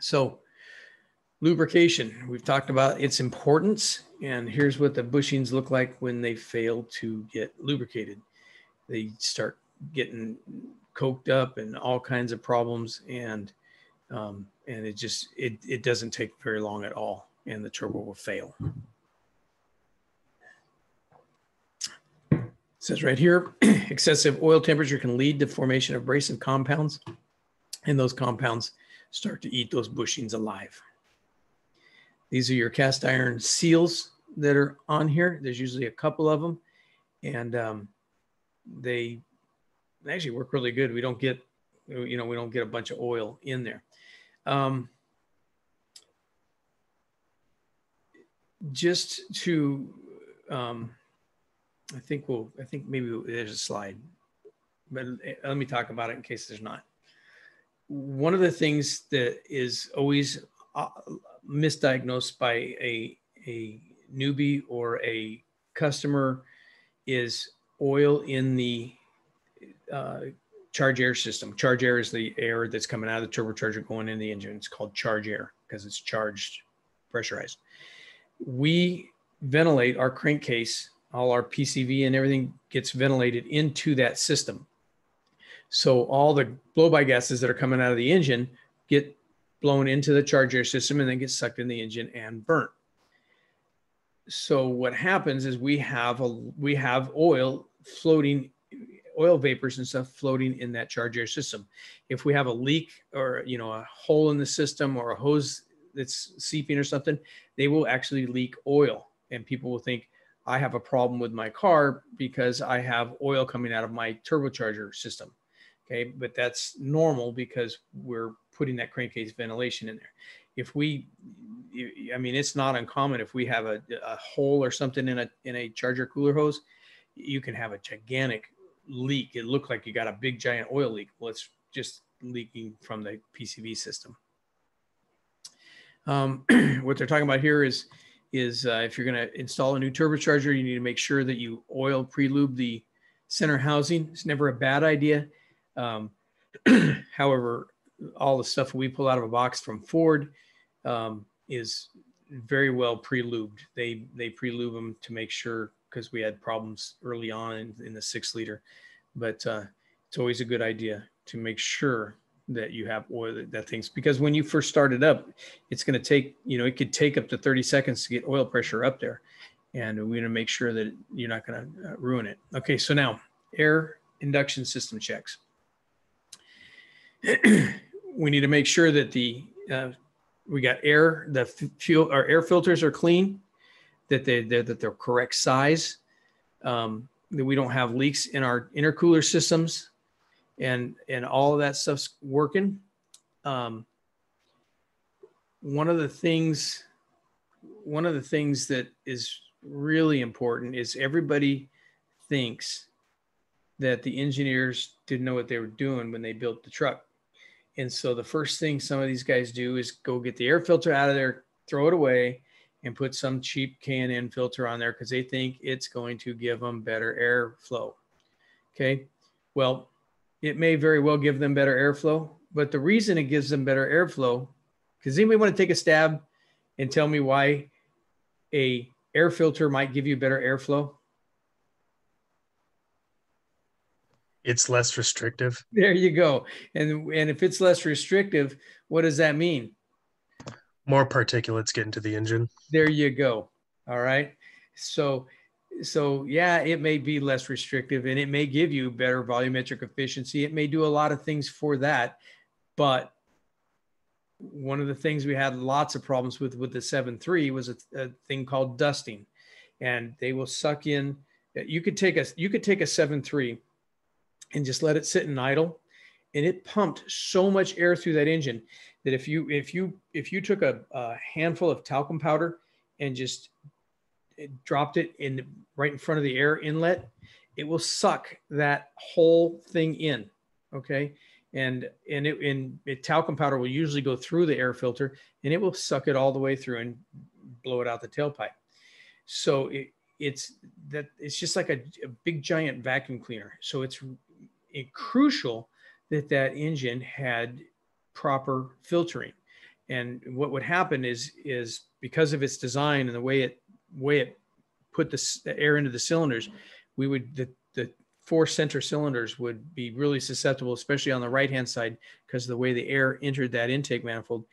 So lubrication, we've talked about its importance and here's what the bushings look like when they fail to get lubricated. They start getting coked up and all kinds of problems and um, and it just it, it doesn't take very long at all and the turbo will fail. Says right here, [CLEARS THROAT] excessive oil temperature can lead to formation of abrasive compounds, and those compounds start to eat those bushings alive. These are your cast iron seals that are on here. There's usually a couple of them, and um, they actually work really good. We don't get, you know, we don't get a bunch of oil in there. Um, just to um, I think we'll, I think maybe there's a slide, but let me talk about it in case there's not. One of the things that is always uh, misdiagnosed by a, a newbie or a customer is oil in the uh, charge air system. Charge air is the air that's coming out of the turbocharger going in the engine. It's called charge air because it's charged, pressurized. We ventilate our crankcase all our PCV and everything gets ventilated into that system. So all the blow by gases that are coming out of the engine get blown into the charge air system and then get sucked in the engine and burnt. So what happens is we have a we have oil floating oil vapors and stuff floating in that charge air system. If we have a leak or you know a hole in the system or a hose that's seeping or something, they will actually leak oil and people will think I have a problem with my car because I have oil coming out of my turbocharger system. Okay, but that's normal because we're putting that crankcase ventilation in there. If we, I mean, it's not uncommon if we have a, a hole or something in a in a charger cooler hose, you can have a gigantic leak. It looked like you got a big giant oil leak. Well, it's just leaking from the PCV system. Um, [CLEARS THROAT] what they're talking about here is is uh, if you're going to install a new turbocharger, you need to make sure that you oil pre-lube the center housing. It's never a bad idea. Um, [CLEARS THROAT] however, all the stuff we pull out of a box from Ford um, is very well pre-lubed. They they pre-lube them to make sure because we had problems early on in, in the six liter, but uh, it's always a good idea to make sure that you have oil that, things because when you first start it up, it's going to take you know it could take up to 30 seconds to get oil pressure up there, and we're going to make sure that you're not going to uh, ruin it. Okay, so now air induction system checks. [CLEARS THROAT] we need to make sure that the uh, we got air the fuel our air filters are clean that they they're, that they're correct size um, that we don't have leaks in our intercooler systems and and all of that stuff's working um, one of the things one of the things that is really important is everybody thinks that the engineers didn't know what they were doing when they built the truck and so the first thing some of these guys do is go get the air filter out of there, throw it away, and put some cheap K&N filter on there because they think it's going to give them better airflow. Okay. Well, it may very well give them better airflow, but the reason it gives them better airflow, because anybody want to take a stab and tell me why a air filter might give you better airflow? it's less restrictive. [LAUGHS] There you go. And and if it's less restrictive, what does that mean? More particulates get into the engine. There you go. All right. So so yeah, it may be less restrictive and it may give you better volumetric efficiency. It may do a lot of things for that, but one of the things we had lots of problems with with the 7.3 was a, a thing called dusting. And they will suck in you could take a you could take a 7.3 and just let it sit in idle. And it pumped so much air through that engine that if you if you if you took a, a handful of talcum powder and just dropped it in right in front of the air inlet it will suck that whole thing in okay? And and it in it, talcum powder will usually go through the air filter and it will suck it all the way through and blow it out the tailpipe. So it, it's that it's just like a, a big giant vacuum cleaner. So it's it crucial that that engine had proper filtering. And what would happen is is because of its design and the way it way it put the, the air into the cylinders, we would the the four center cylinders would be really susceptible, especially on the right hand side, because of the way the air entered that intake manifold,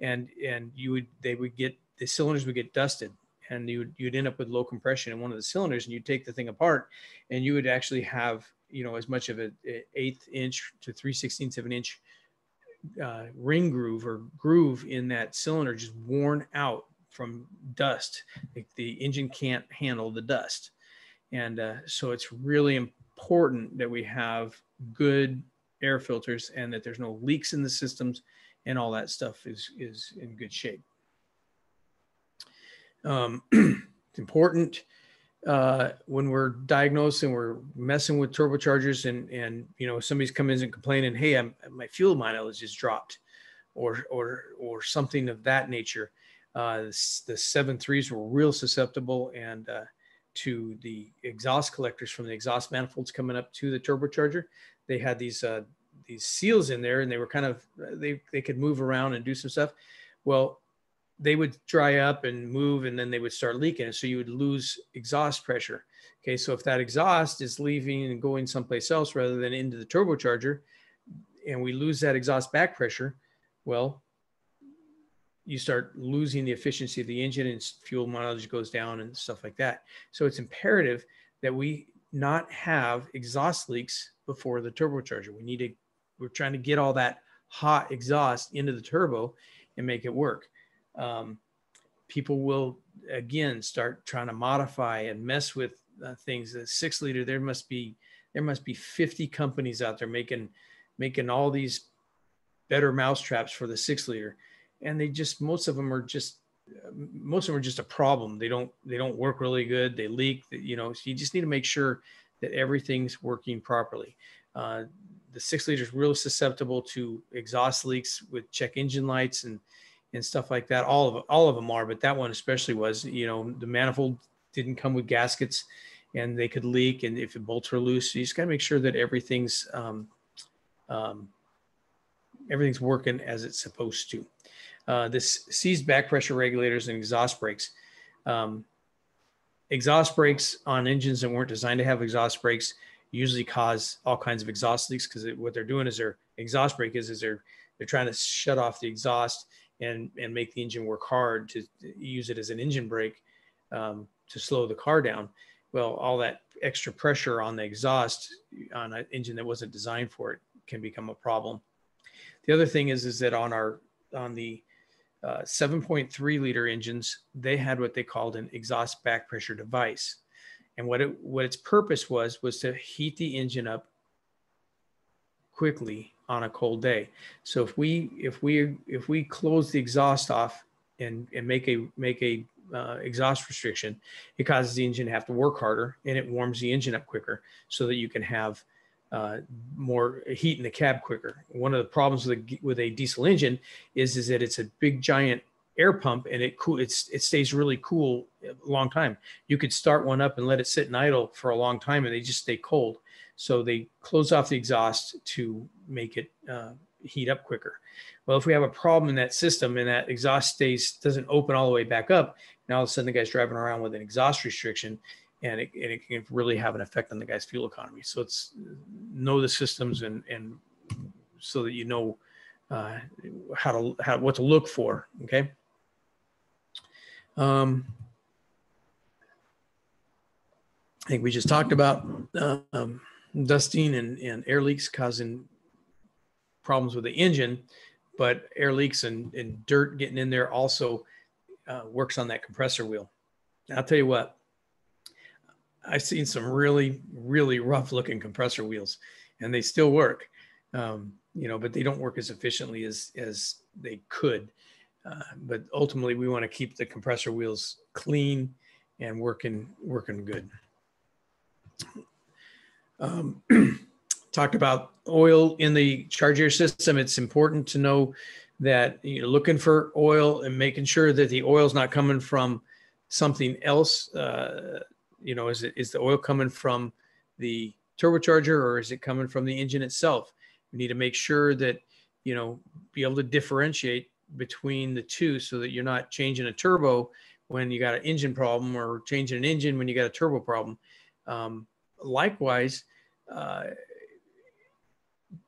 and and you would they would get the cylinders would get dusted, and you would, you'd end up with low compression in one of the cylinders, and you'd take the thing apart, and you would actually have you know as much of an eighth inch to three sixteenths of an inch uh, ring groove or groove in that cylinder just worn out from dust. The engine can't handle the dust, and uh, so it's really important that we have good air filters and that there's no leaks in the systems and all that stuff is is in good shape. Um, [CLEARS THROAT] it's important uh, when we're diagnosing, we're messing with turbochargers, and and you know somebody's coming in and complaining, hey, I'm, my fuel mileage just dropped, or or or something of that nature. Uh, the seven threes were real susceptible and uh, to the exhaust collectors from the exhaust manifolds coming up to the turbocharger. They had these uh, these seals in there, and they were kind of they they could move around and do some stuff. Well, they would dry up and move and then they would start leaking. So you would lose exhaust pressure. Okay. So if that exhaust is leaving and going someplace else rather than into the turbocharger and we lose that exhaust back pressure, well, you start losing the efficiency of the engine and fuel mileage goes down and stuff like that. So it's imperative that we not have exhaust leaks before the turbocharger. We need to, we're trying to get all that hot exhaust into the turbo and make it work um, people will again start trying to modify and mess with uh, things. The six liter, there must be there must be 50 companies out there making making all these better mousetraps for the six liter, and they just most of them are just most of them are just a problem. They don't they don't work really good. They leak. You know, so you just need to make sure that everything's working properly. Uh, the six liter is really susceptible to exhaust leaks with check engine lights and and stuff like that. All of all of them are, but that one especially was. You know, the manifold didn't come with gaskets, and they could leak, and if the bolts are loose, so you just got to make sure that everything's um, um, everything's working as it's supposed to. Uh, this seized back pressure regulators and exhaust brakes. Um, exhaust brakes on engines that weren't designed to have exhaust brakes usually cause all kinds of exhaust leaks because what they're doing is their exhaust brake is, is they're they're trying to shut off the exhaust and and make the engine work hard to use it as an engine brake um, to slow the car down. Well, all that extra pressure on the exhaust on an engine that wasn't designed for it can become a problem. The other thing is is that on our on the uh, 7.3 liter engines, they had what they called an exhaust back pressure device. And what it what its purpose was was to heat the engine up quickly on a cold day. So if we if we if we close the exhaust off and and make a make a uh, exhaust restriction, it causes the engine to have to work harder and it warms the engine up quicker so that you can have uh, more heat in the cab quicker. One of the problems with a, with a diesel engine is, is that it's a big giant air pump and it cool it's it stays really cool a long time. You could start one up and let it sit and idle for a long time and they just stay cold. So they close off the exhaust to make it uh, heat up quicker. Well, if we have a problem in that system and that exhaust stays doesn't open all the way back up, now all of a sudden the guy's driving around with an exhaust restriction and it, and it can really have an effect on the guy's fuel economy. So it's know the systems and and so that you know uh, how to how what to look for. Okay. Um, I think we just talked about uh, um, dusting and, and air leaks causing problems with the engine, but air leaks and, and dirt getting in there also uh, works on that compressor wheel. I'll tell you what, I've seen some really, really rough looking compressor wheels and they still work, um, you know, but they don't work as efficiently as, as they could. Uh, but ultimately we want to keep the compressor wheels clean and working, working good. Um, [CLEARS THROAT] talked about oil in the charge air system. It's important to know that you're looking for oil and making sure that the oil is not coming from something else uh, you know, is it is the oil coming from the turbocharger or is it coming from the engine itself? We need to make sure that you know be able to differentiate between the two so that you're not changing a turbo when you got an engine problem or changing an engine when you got a turbo problem. Um, likewise, uh,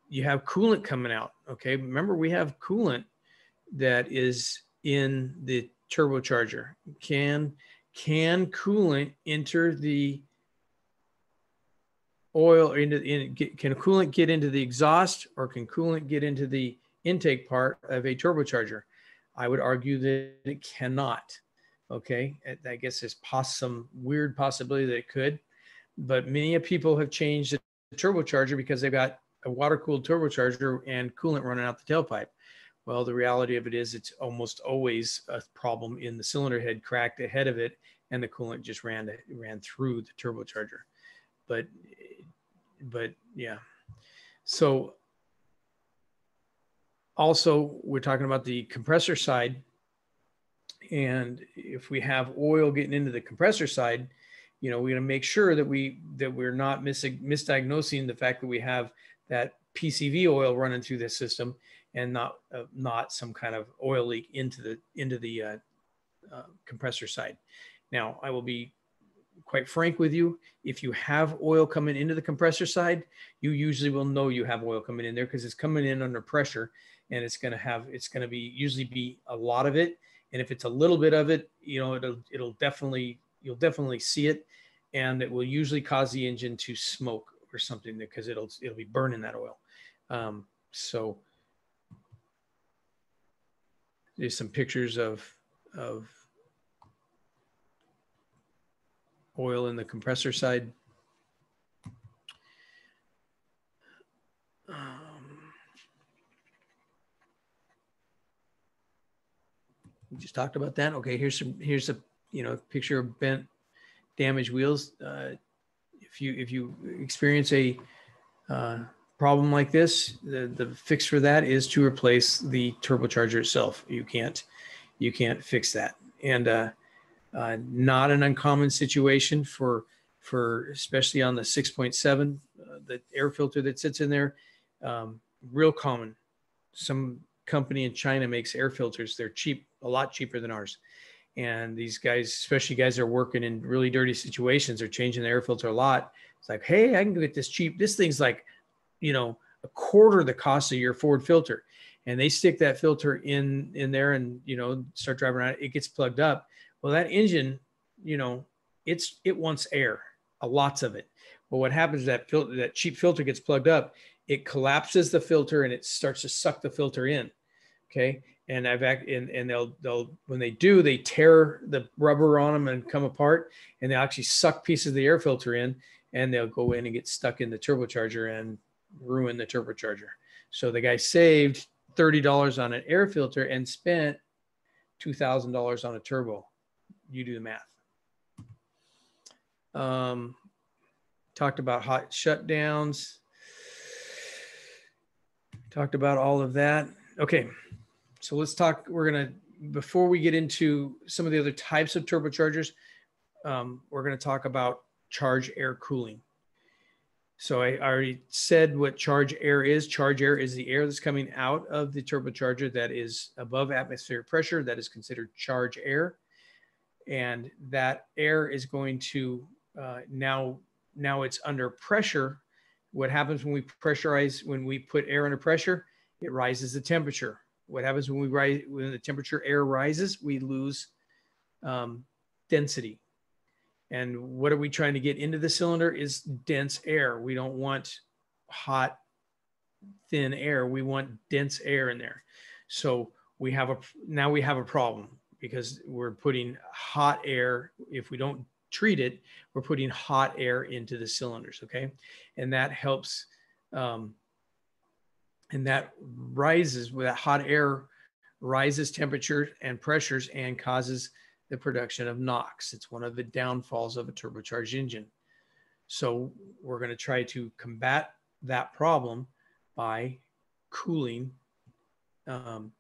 you have coolant coming out. Okay, remember we have coolant that is in the turbocharger. Can can coolant enter the oil into in, can coolant get into the exhaust or can coolant get into the intake part of a turbocharger? I would argue that it cannot okay? I guess there's poss- some weird possibility that it could but many people have changed the turbocharger because they've got a water cooled turbocharger and coolant running out the tailpipe well, the reality of it is it's almost always a problem in the cylinder head cracked ahead of it and the coolant just ran ran through the turbocharger. But but yeah. So also we're talking about the compressor side and if we have oil getting into the compressor side, you know, we're going to make sure that we that we're not mis- misdiagnosing the fact that we have that PCV oil running through the system and not uh, not some kind of oil leak into the into the uh, uh, compressor side. Now, I will be quite frank with you. If you have oil coming into the compressor side, you usually will know you have oil coming in there because it's coming in under pressure, and it's going to have it's going to be usually be a lot of it. And if it's a little bit of it, you know, it'll it'll definitely you'll definitely see it, and it will usually cause the engine to smoke or something because it'll it'll be burning that oil. Um, so there's some pictures of of oil in the compressor side. Um, We just talked about that. Okay, here's some, here's a, you know, picture of bent damaged wheels. Uh, if you, if you experience a uh, problem like this, the, the fix for that is to replace the turbocharger itself. You can't, you can't fix that. And uh, uh, not an uncommon situation for, for especially on the 6.7, uh, the air filter that sits in there. Um, real common. Some company in China makes air filters. They're cheap, a lot cheaper than ours. And these guys, especially guys that are working in really dirty situations, are changing the air filter a lot. It's like, hey, I can get this cheap. This thing's like, you know, a quarter the cost of your Ford filter. And they stick that filter in in there and you know start driving around. It gets plugged up. Well, that engine, you know, it's it wants air, a lots of it. But what happens is that filter, that cheap filter gets plugged up, it collapses the filter and it starts to suck the filter in. Okay. And I've act and, and they'll they'll when they do, they tear the rubber on them and come apart and they actually suck pieces of the air filter in and they'll go in and get stuck in the turbocharger and ruin the turbocharger. So the guy saved $30 on an air filter and spent $2,000 on a turbo. You do the math. Um, talked about hot shutdowns. Talked about all of that. Okay, so let's talk. We're gonna before we get into some of the other types of turbochargers, um, we're gonna talk about charge air cooling. So I already said what charge air is. Charge air is the air that's coming out of the turbocharger that is above atmospheric pressure. That is considered charge air, and that air is going to uh, now now it's under pressure. What happens when we pressurize when we put air under pressure? It rises the temperature. What happens when we rise when the temperature air rises? We lose um, density. And what are we trying to get into the cylinder is dense air. We don't want hot, thin air. We want dense air in there. So we have a now we have a problem because we're putting hot air. If we don't treat it, we're putting hot air into the cylinders. Okay, and that helps. Um, and that rises with that hot air rises temperature and pressures and causes the production of NOx. It's one of the downfalls of a turbocharged engine. So we're going to try to combat that problem by cooling um,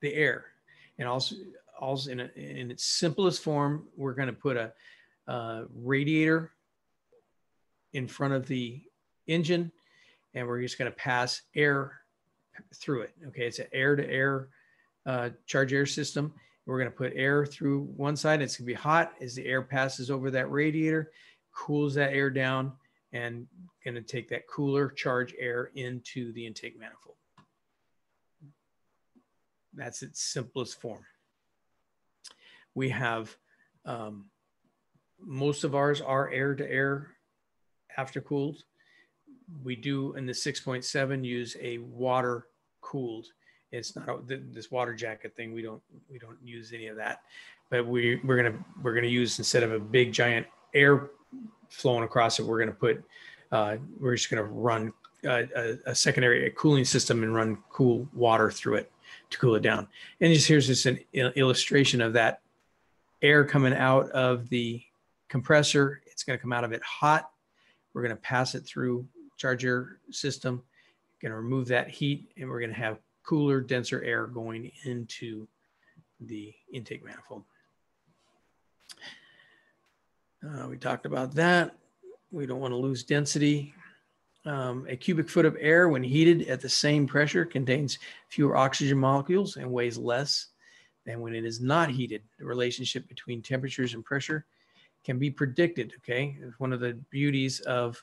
the air. And also, also in, a, in its simplest form, we're going to put a, a radiator in front of the engine and we're just going to pass air through it. Okay, it's an air to air uh, charge air system we're going to put air through one side. It's going to be hot as the air passes over that radiator, cools that air down, and going to take that cooler charge air into the intake manifold. That's its simplest form. We have um, most of ours are air to air after cooled. We do in the 6.7 use a water cooled it's not a, this water jacket thing. We don't we don't use any of that, but we we're gonna we're gonna use instead of a big giant air flowing across it, we're gonna put uh, we're just gonna run a, a, a secondary cooling system and run cool water through it to cool it down. And just here's just an illustration of that air coming out of the compressor. It's going to come out of it hot. We're going to pass it through charge air system, going to remove that heat, and we're going to have cooler, denser air going into the intake manifold. Uh, we talked about that. We don't want to lose density. Um, a cubic foot of air, when heated at the same pressure, contains fewer oxygen molecules and weighs less than when it is not heated. The relationship between temperatures and pressure can be predicted. Okay, it's one of the beauties of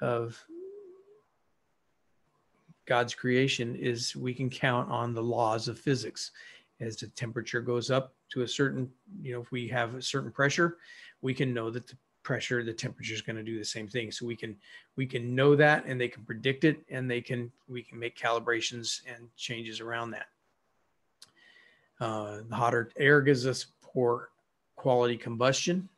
of God's creation is we can count on the laws of physics. As the temperature goes up to a certain, you know, if we have a certain pressure, we can know that the pressure, the temperature is going to do the same thing. So we can we can know that and they can predict it and they can we can make calibrations and changes around that. Uh, the hotter air gives us poor quality combustion.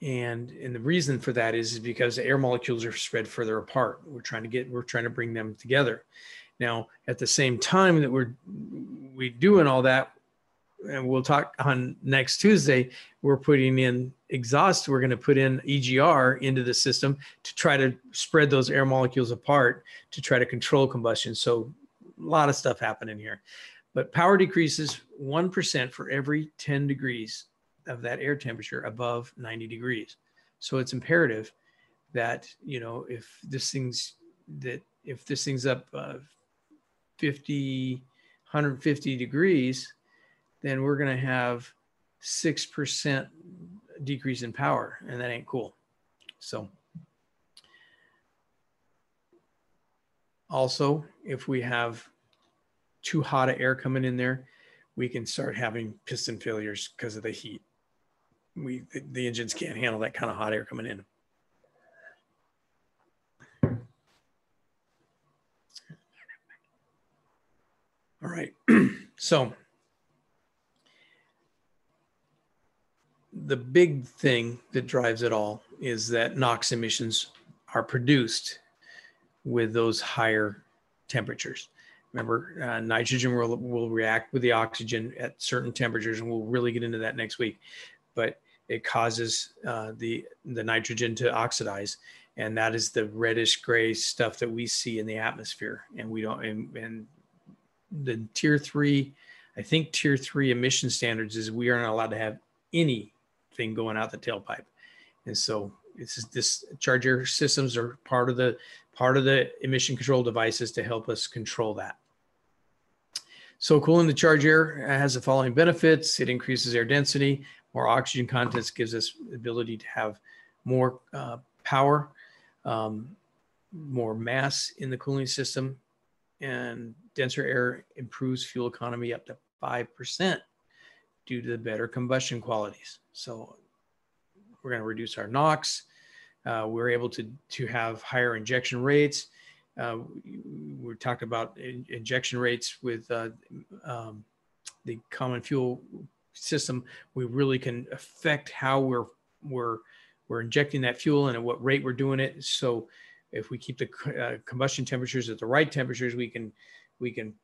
And, and the reason for that is, is because the air molecules are spread further apart. We're trying to get, we're trying to bring them together. Now, at the same time that we're we doing all that, and we'll talk on next Tuesday, we're putting in exhaust. We're going to put in EGR into the system to try to spread those air molecules apart to try to control combustion. So a lot of stuff happening here. But power decreases 1% for every 10 degrees of that air temperature above 90 degrees. So it's imperative that, you know, if this thing's that if this thing's up uh, 50, 150 degrees, then we're going to have 6% decrease in power, and that ain't cool. So, also, if we have too hot of air coming in there, we can start having piston failures because of the heat. We the, the engines can't handle that kind of hot air coming in. All right. [CLEARS THROAT] so the big thing that drives it all is that NOx emissions are produced with those higher temperatures. Remember, uh, nitrogen will, will react with the oxygen at certain temperatures, and we'll really get into that next week. But it causes uh, the the nitrogen to oxidize, and that is the reddish gray stuff that we see in the atmosphere. And we don't. And, and the tier three, I think tier three emission standards is we aren't allowed to have anything going out the tailpipe, and so it's this charge air systems are part of the part of the emission control devices to help us control that. So cooling the charge air has the following benefits. It increases air density, more oxygen contents gives us the ability to have more uh, power, um, more mass in the cooling system, and denser air improves fuel economy up to 5% due to the better combustion qualities. So we're going to reduce our NOx. Uh, we're able to, to have higher injection rates. Uh, we talked about in, injection rates with uh, um, the common fuel system. We really can affect how we're, we're, we're injecting that fuel and at what rate we're doing it. So if we keep the uh, combustion temperatures at the right temperatures, we can we can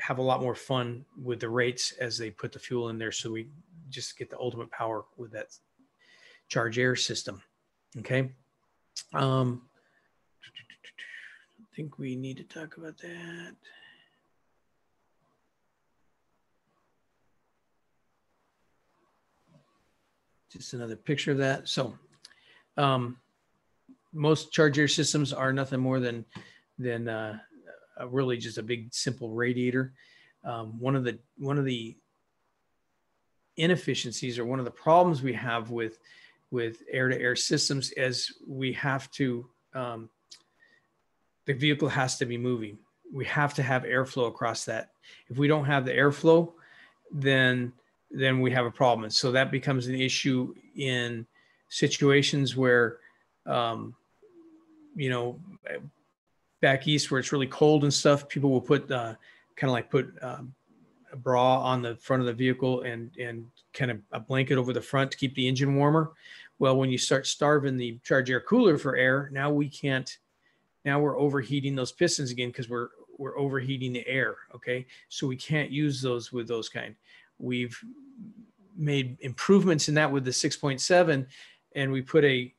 have a lot more fun with the rates as they put the fuel in there. So we just get the ultimate power with that charge air system. Okay. Um, I think we need to talk about that. Just another picture of that. So, um, most charge air systems are nothing more than than uh, really just a big simple radiator. Um, one of the one of the inefficiencies or one of the problems we have with with air to air systems is we have to um, the vehicle has to be moving. We have to have airflow across that. If we don't have the airflow, then then we have a problem. And so that becomes an issue in situations where um, you know, back east where it's really cold and stuff, people will put uh, kind of like put um, a bra on the front of the vehicle and and kind of a blanket over the front to keep the engine warmer. Well, when you start starving the charge air cooler for air, now we can't. Now we're overheating those pistons again because we're we're overheating the air. Okay, so we can't use those with those kind. We've made improvements in that with the 6.7, and we put a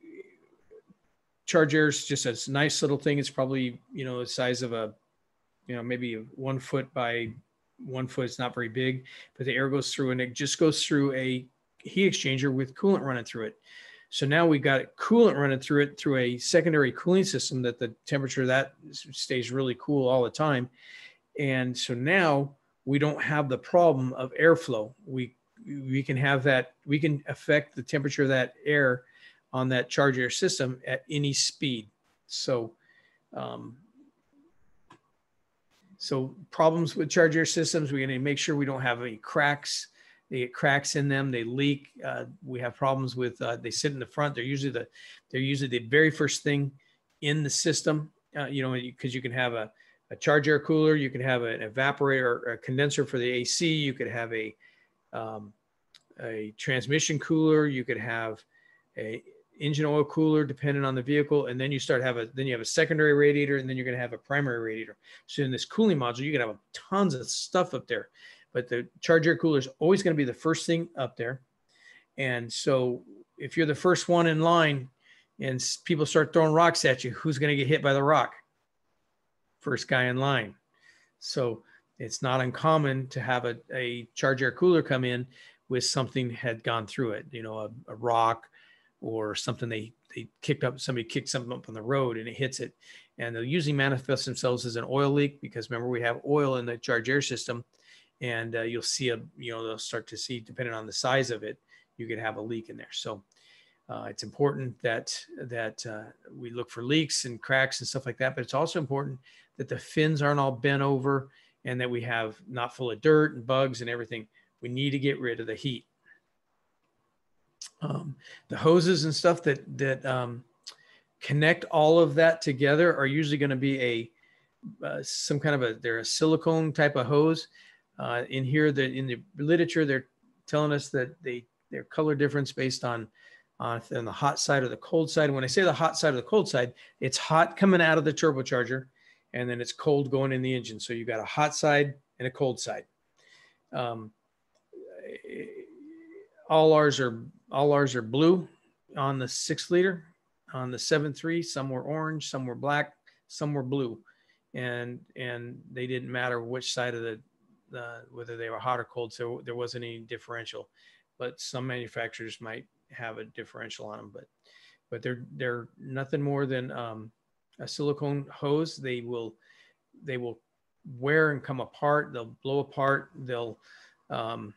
charge air is just a nice little thing. It's probably, you know, the size of a, you know, maybe one foot by one foot. It's not very big, but the air goes through and it just goes through a heat exchanger with coolant running through it. So now we've got coolant running through it through a secondary cooling system that the temperature that stays really cool all the time. And so now we don't have the problem of airflow. We we can have that we can affect the temperature of that air on that charge air system at any speed. So, um, so problems with charge air systems, we're going to make sure we don't have any cracks. They get cracks in them. They leak. Uh, we have problems with. Uh, they sit in the front. They're usually the. They're usually the very first thing in the system. Uh, you know, because you can have a, a charge air cooler. You can have an evaporator or a condenser for the AC. You could have a um, a transmission cooler. You could have a engine oil cooler depending on the vehicle and then you start have a then you have a secondary radiator and then you're going to have a primary radiator so in this cooling module you can have tons of stuff up there but the charge air cooler is always going to be the first thing up there. And so if you're the first one in line and people start throwing rocks at you, who's going to get hit by the rock? First guy in line. So it's not uncommon to have a, a charge air cooler come in with something had gone through it, you know, a, a rock or something they, they kicked up, somebody kicked something up on the road and it hits it. And they'll usually manifest themselves as an oil leak because remember we have oil in the charge air system and uh, you'll see a, you know, they'll start to see depending on the size of it, you could have a leak in there. So uh, it's important that that uh, we look for leaks and cracks and stuff like that. But it's also important that the fins aren't all bent over and that we have not full of dirt and bugs and everything. We need to get rid of the heat. Um, the hoses and stuff that that um, connect all of that together are usually going to be a uh, some kind of a they're a silicone type of hose. Uh, in here, the in the literature, they're telling us that they their color difference based on on the hot side or the cold side. When I say the hot side or the cold side, it's hot coming out of the turbocharger, and then it's cold going in the engine. So you've got a hot side and a cold side. Um, all ours are all ours are blue on the six liter. On the seven three, some were orange, some were black, some were blue, and and they didn't matter which side of the whether they were hot or cold. So there wasn't any differential, but some manufacturers might have a differential on them. But but they're they're nothing more than um, a silicone hose. They will they will wear and come apart. They'll blow apart. They'll um,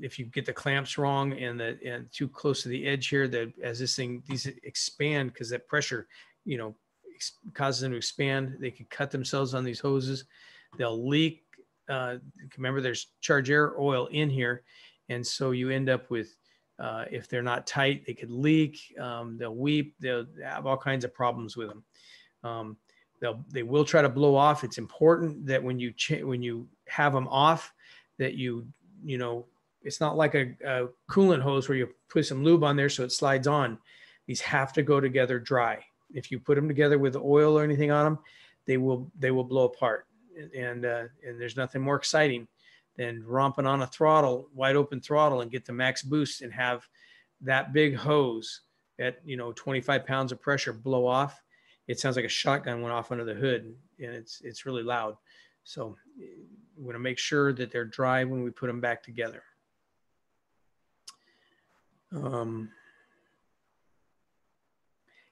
if you get the clamps wrong and the and too close to the edge here, that as this thing these expand because that pressure, you know, ex- causes them to expand. They can cut themselves on these hoses. They'll leak. Uh, remember, there's charge air oil in here, and so you end up with uh, if they're not tight, they could leak. Um, they'll weep. They'll have all kinds of problems with them. Um, they'll they will try to blow off. It's important that when you cha- when you have them off, that you you know it's not like a, a coolant hose where you put some lube on there so it slides on. These have to go together dry. If you put them together with oil or anything on them, they will they will blow apart. And uh, and there's nothing more exciting than romping on a throttle, wide open throttle, and get the max boost and have that big hose at you know 25 pounds of pressure blow off. It sounds like a shotgun went off under the hood, and it's it's really loud. So we want to make sure that they're dry when we put them back together. Um,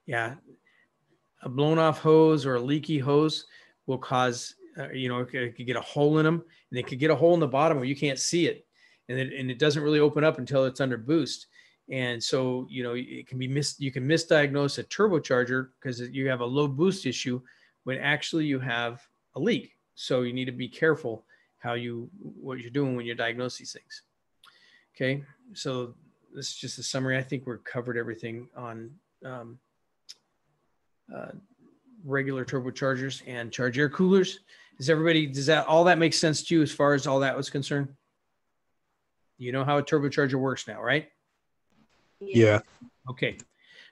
yeah, a blown off hose or a leaky hose will cause, uh, you know, it could, get a hole in them and it could get a hole in the bottom where you can't see it. And it, and it doesn't really open up until it's under boost. And so, you know, it can be mis, you can misdiagnose a turbocharger because you have a low boost issue when actually you have a leak. So you need to be careful how you, what you're doing when you diagnose these things. Okay. So this is just a summary. I think we're covered everything on um, uh, regular turbochargers and charge air coolers. Does everybody, does that, all that make sense to you as far as all that was concerned? You know how a turbocharger works now, right? Yeah. Okay.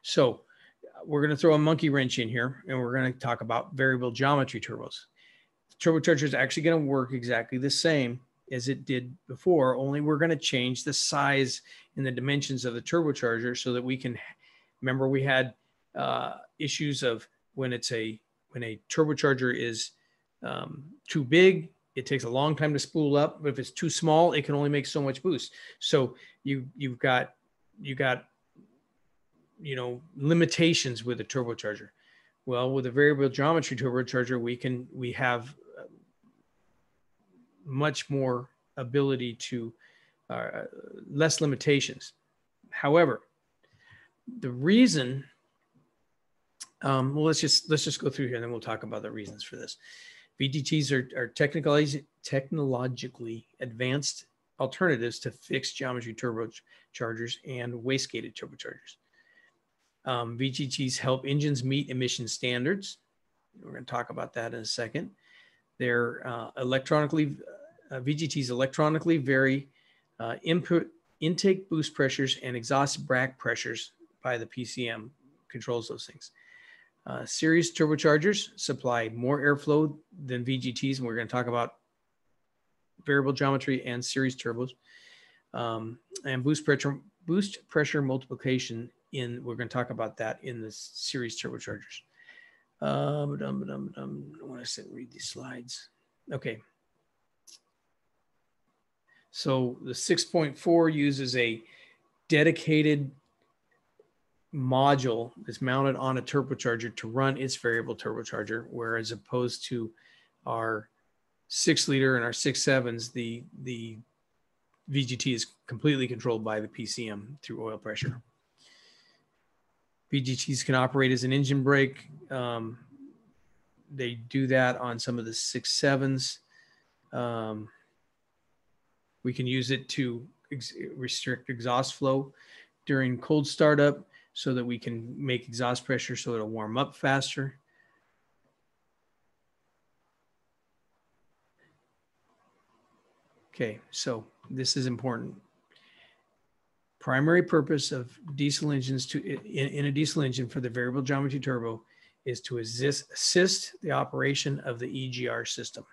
So uh, we're going to throw a monkey wrench in here and we're going to talk about variable geometry turbos. The Turbocharger is actually going to work exactly the same as it did before, only we're going to change the size and the dimensions of the turbocharger so that we can remember we had uh, issues of when it's a when a turbocharger is um, too big it takes a long time to spool up but if it's too small it can only make so much boost so you you've got you got you know limitations with a turbocharger well with a variable geometry turbocharger we can we have uh, much more ability to uh, less limitations. However, the reason, um, well, let's just let's just go through here, and then we'll talk about the reasons for this. VGTs are, are technically technologically advanced alternatives to fixed geometry turbochargers and wastegated turbochargers. Um, VGTs help engines meet emission standards. We're going to talk about that in a second. They're uh, electronically uh, VGTs electronically vary uh, input intake boost pressures and exhaust back pressures by the PCM controls those things. Uh, series turbochargers supply more airflow than VGTs, and we're going to talk about variable geometry and series turbos. Um, and boost pressure, boost pressure multiplication in, we're going to talk about that in the series turbochargers. Dum, I want to sit and read these slides. Okay. So the 6.4 uses a dedicated module that's mounted on a turbocharger to run its variable turbocharger, whereas opposed to our six liter and our six sevens, the the VGT is completely controlled by the PCM through oil pressure. VGTs can operate as an engine brake. Um, they do that on some of the six sevens. Um, we can use it to ex- restrict exhaust flow during cold startup so that we can make exhaust pressure so it'll warm up faster. Okay, so this is important. Primary purpose of diesel engines to in, in a diesel engine for the variable geometry turbo is to assist, assist the operation of the EGR system.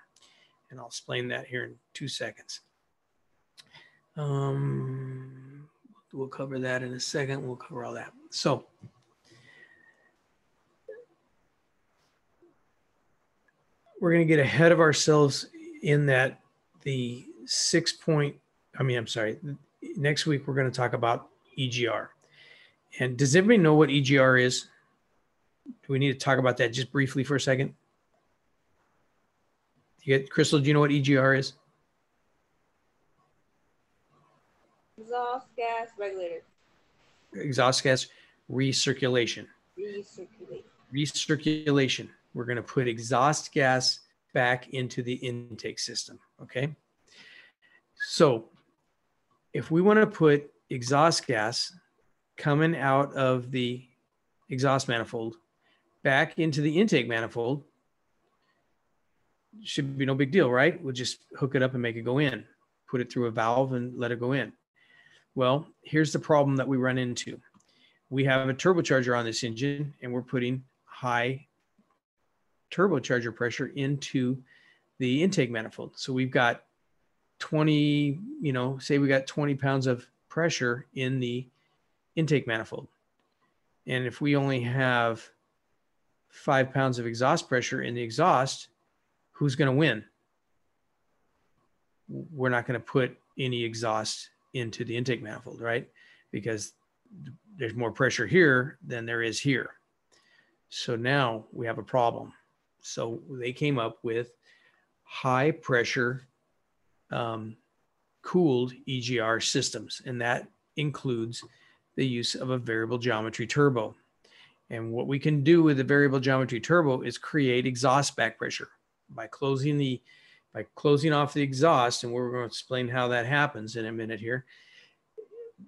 And I'll explain that here in two seconds. Um, we'll cover that in a second. We'll cover all that. So we're going to get ahead of ourselves in that the six point, I mean, I'm sorry, next week we're going to talk about EGR. And does everybody know what EGR is? Do we need to talk about that just briefly for a second? You get Crystal, do you know what EGR is? Exhaust gas regulator. Exhaust gas recirculation. Recirculate. Recirculation. We're going to put exhaust gas back into the intake system. Okay. So if we want to put exhaust gas coming out of the exhaust manifold back into the intake manifold, should be no big deal, right? We'll just hook it up and make it go in, put it through a valve and let it go in. Well, here's the problem that we run into. We have a turbocharger on this engine and we're putting high turbocharger pressure into the intake manifold. So we've got 20, you know, say we got 20 pounds of pressure in the intake manifold. And if we only have five pounds of exhaust pressure in the exhaust, who's going to win? We're not going to put any exhaust into the intake manifold, right? Because there's more pressure here than there is here. So now we have a problem. So they came up with high pressure um, cooled EGR systems, and that includes the use of a variable geometry turbo. And what we can do with the variable geometry turbo is create exhaust back pressure by closing the by closing off the exhaust, and we're going to explain how that happens in a minute here.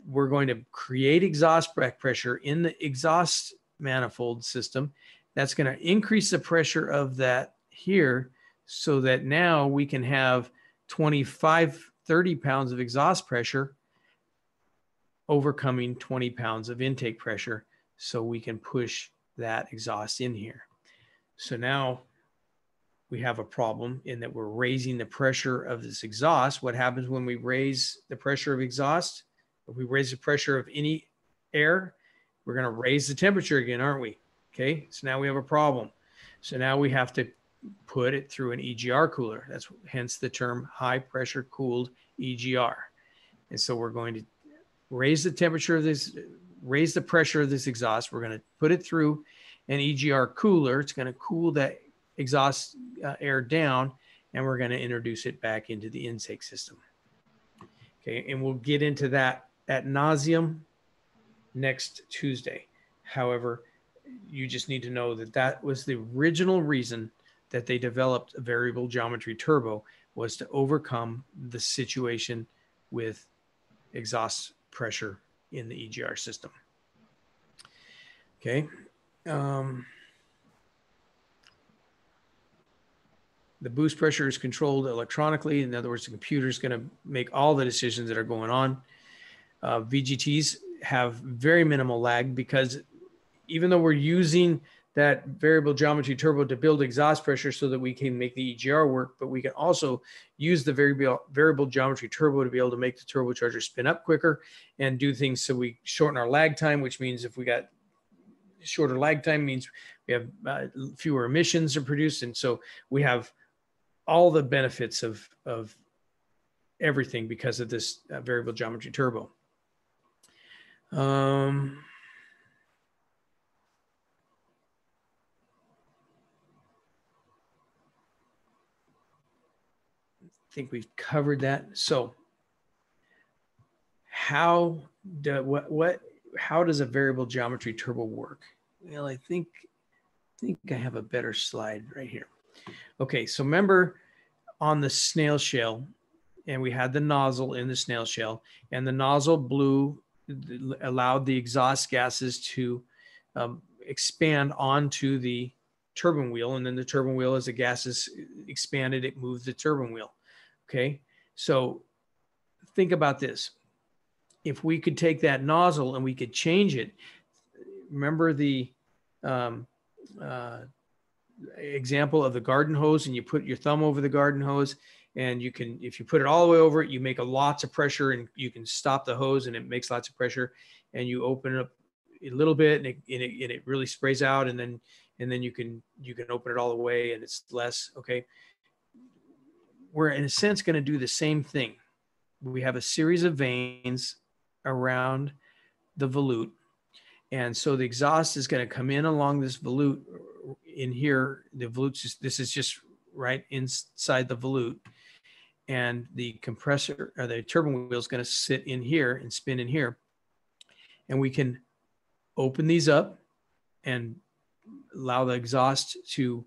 We're going to create exhaust back pressure in the exhaust manifold system. That's going to increase the pressure of that here so that now we can have 25, 30 pounds of exhaust pressure overcoming 20 pounds of intake pressure so we can push that exhaust in here. So now we have a problem in that we're raising the pressure of this exhaust. What happens when we raise the pressure of exhaust? If we raise the pressure of any air, we're going to raise the temperature again, aren't we? Okay, so now we have a problem. So now we have to put it through an EGR cooler. That's hence the term high pressure cooled EGR. And so we're going to raise the temperature of this, raise the pressure of this exhaust. We're going to put it through an EGR cooler. It's going to cool that exhaust uh, air down and we're going to introduce it back into the intake system. Okay, and we'll get into that at nauseum next Tuesday. However, you just need to know that that was the original reason that they developed a variable geometry turbo was to overcome the situation with exhaust pressure in the EGR system. Okay. Um, the boost pressure is controlled electronically. In other words, the computer is going to make all the decisions that are going on. Uh, VGTs have very minimal lag because even though we're using that variable geometry turbo to build exhaust pressure so that we can make the EGR work, but we can also use the variable variable geometry turbo to be able to make the turbocharger spin up quicker and do things so we shorten our lag time, which means if we got shorter lag time means we have uh, fewer emissions are produced, and so we have all the benefits of of everything because of this uh, variable geometry turbo. Um, think we've covered that. So how do what what how does a variable geometry turbo work? Well, I think I think I have a better slide right here. Okay, so remember on the snail shell, and we had the nozzle in the snail shell, and the nozzle blew allowed the exhaust gases to um, expand onto the turbine wheel, and then the turbine wheel, as the gases expanded, it moved the turbine wheel. Okay. So think about this. If we could take that nozzle and we could change it, remember the um, uh, example of the garden hose and you put your thumb over the garden hose and you can, if you put it all the way over it, you make a lots of pressure and you can stop the hose and it makes lots of pressure and you open it up a little bit and it, and it, and it really sprays out and then, and then you can, you can open it all the way and it's less. Okay we're in a sense going to do the same thing. We have a series of vanes around the volute. And so the exhaust is going to come in along this volute in here. The volute, is, this is just right inside the volute. And the compressor or the turbine wheel is going to sit in here and spin in here. And we can open these up and allow the exhaust to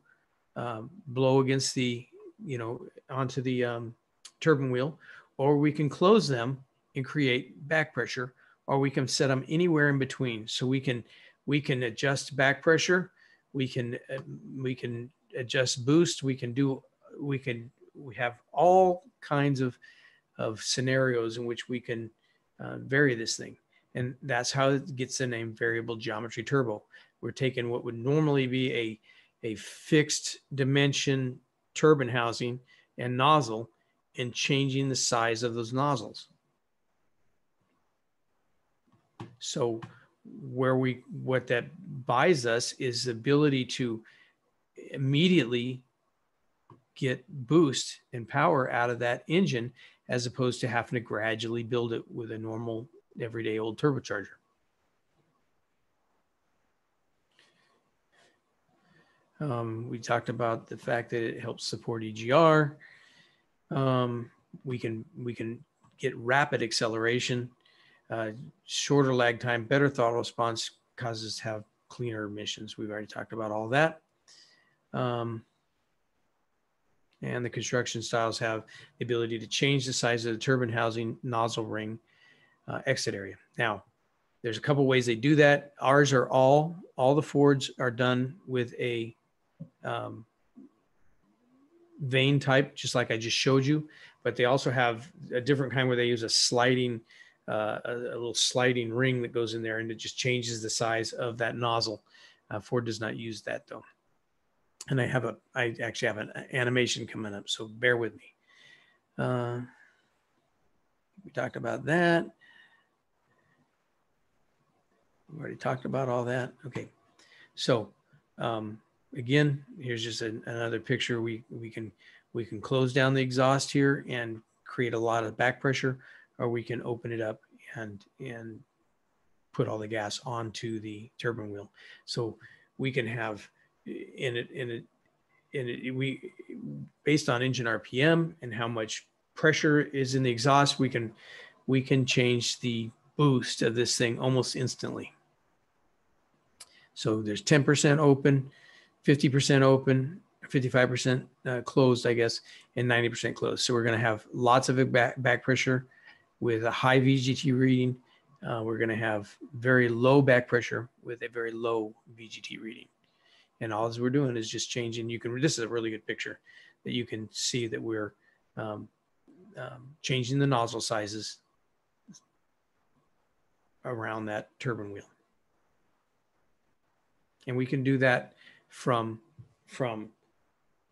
um, blow against the you know, onto the um, turbine wheel, or we can close them and create back pressure, or we can set them anywhere in between. So we can we can adjust back pressure, we can uh, we can adjust boost, we can do we can we have all kinds of of scenarios in which we can uh, vary this thing, and that's how it gets the name variable geometry turbo. We're taking what would normally be a a fixed dimension turbine housing and nozzle and changing the size of those nozzles. So where we what that buys us is the ability to immediately get boost and power out of that engine as opposed to having to gradually build it with a normal everyday old turbocharger. Um, we talked about the fact that it helps support EGR. Um, we can we can get rapid acceleration, uh, shorter lag time, better throttle response causes have cleaner emissions. We've already talked about all that. Um, and the construction styles have the ability to change the size of the turbine housing nozzle ring uh, exit area. Now, there's a couple ways they do that. Ours are all, all the Fords are done with a um, vane type, just like I just showed you, but they also have a different kind where they use a sliding, uh, a, a, little sliding ring that goes in there and it just changes the size of that nozzle. Uh, Ford does not use that though. And I have a, I actually have an animation coming up, so bear with me. Uh, we talked about that. We already talked about all that. Okay. So, um, again, here's just an, another picture. We, we can, we can close down the exhaust here and create a lot of back pressure, or we can open it up and, and put all the gas onto the turbine wheel. So we can have in it, in it, in it, we, based on engine RPM and how much pressure is in the exhaust, we can, we can change the boost of this thing almost instantly. So there's 10% open, 50% open, 55% uh, closed, I guess, and 90% closed. So we're going to have lots of back, back pressure with a high VGT reading. Uh, we're going to have very low back pressure with a very low VGT reading. And all we're doing is just changing. You can, this is a really good picture that you can see that we're um, um, changing the nozzle sizes around that turbine wheel. And we can do that from from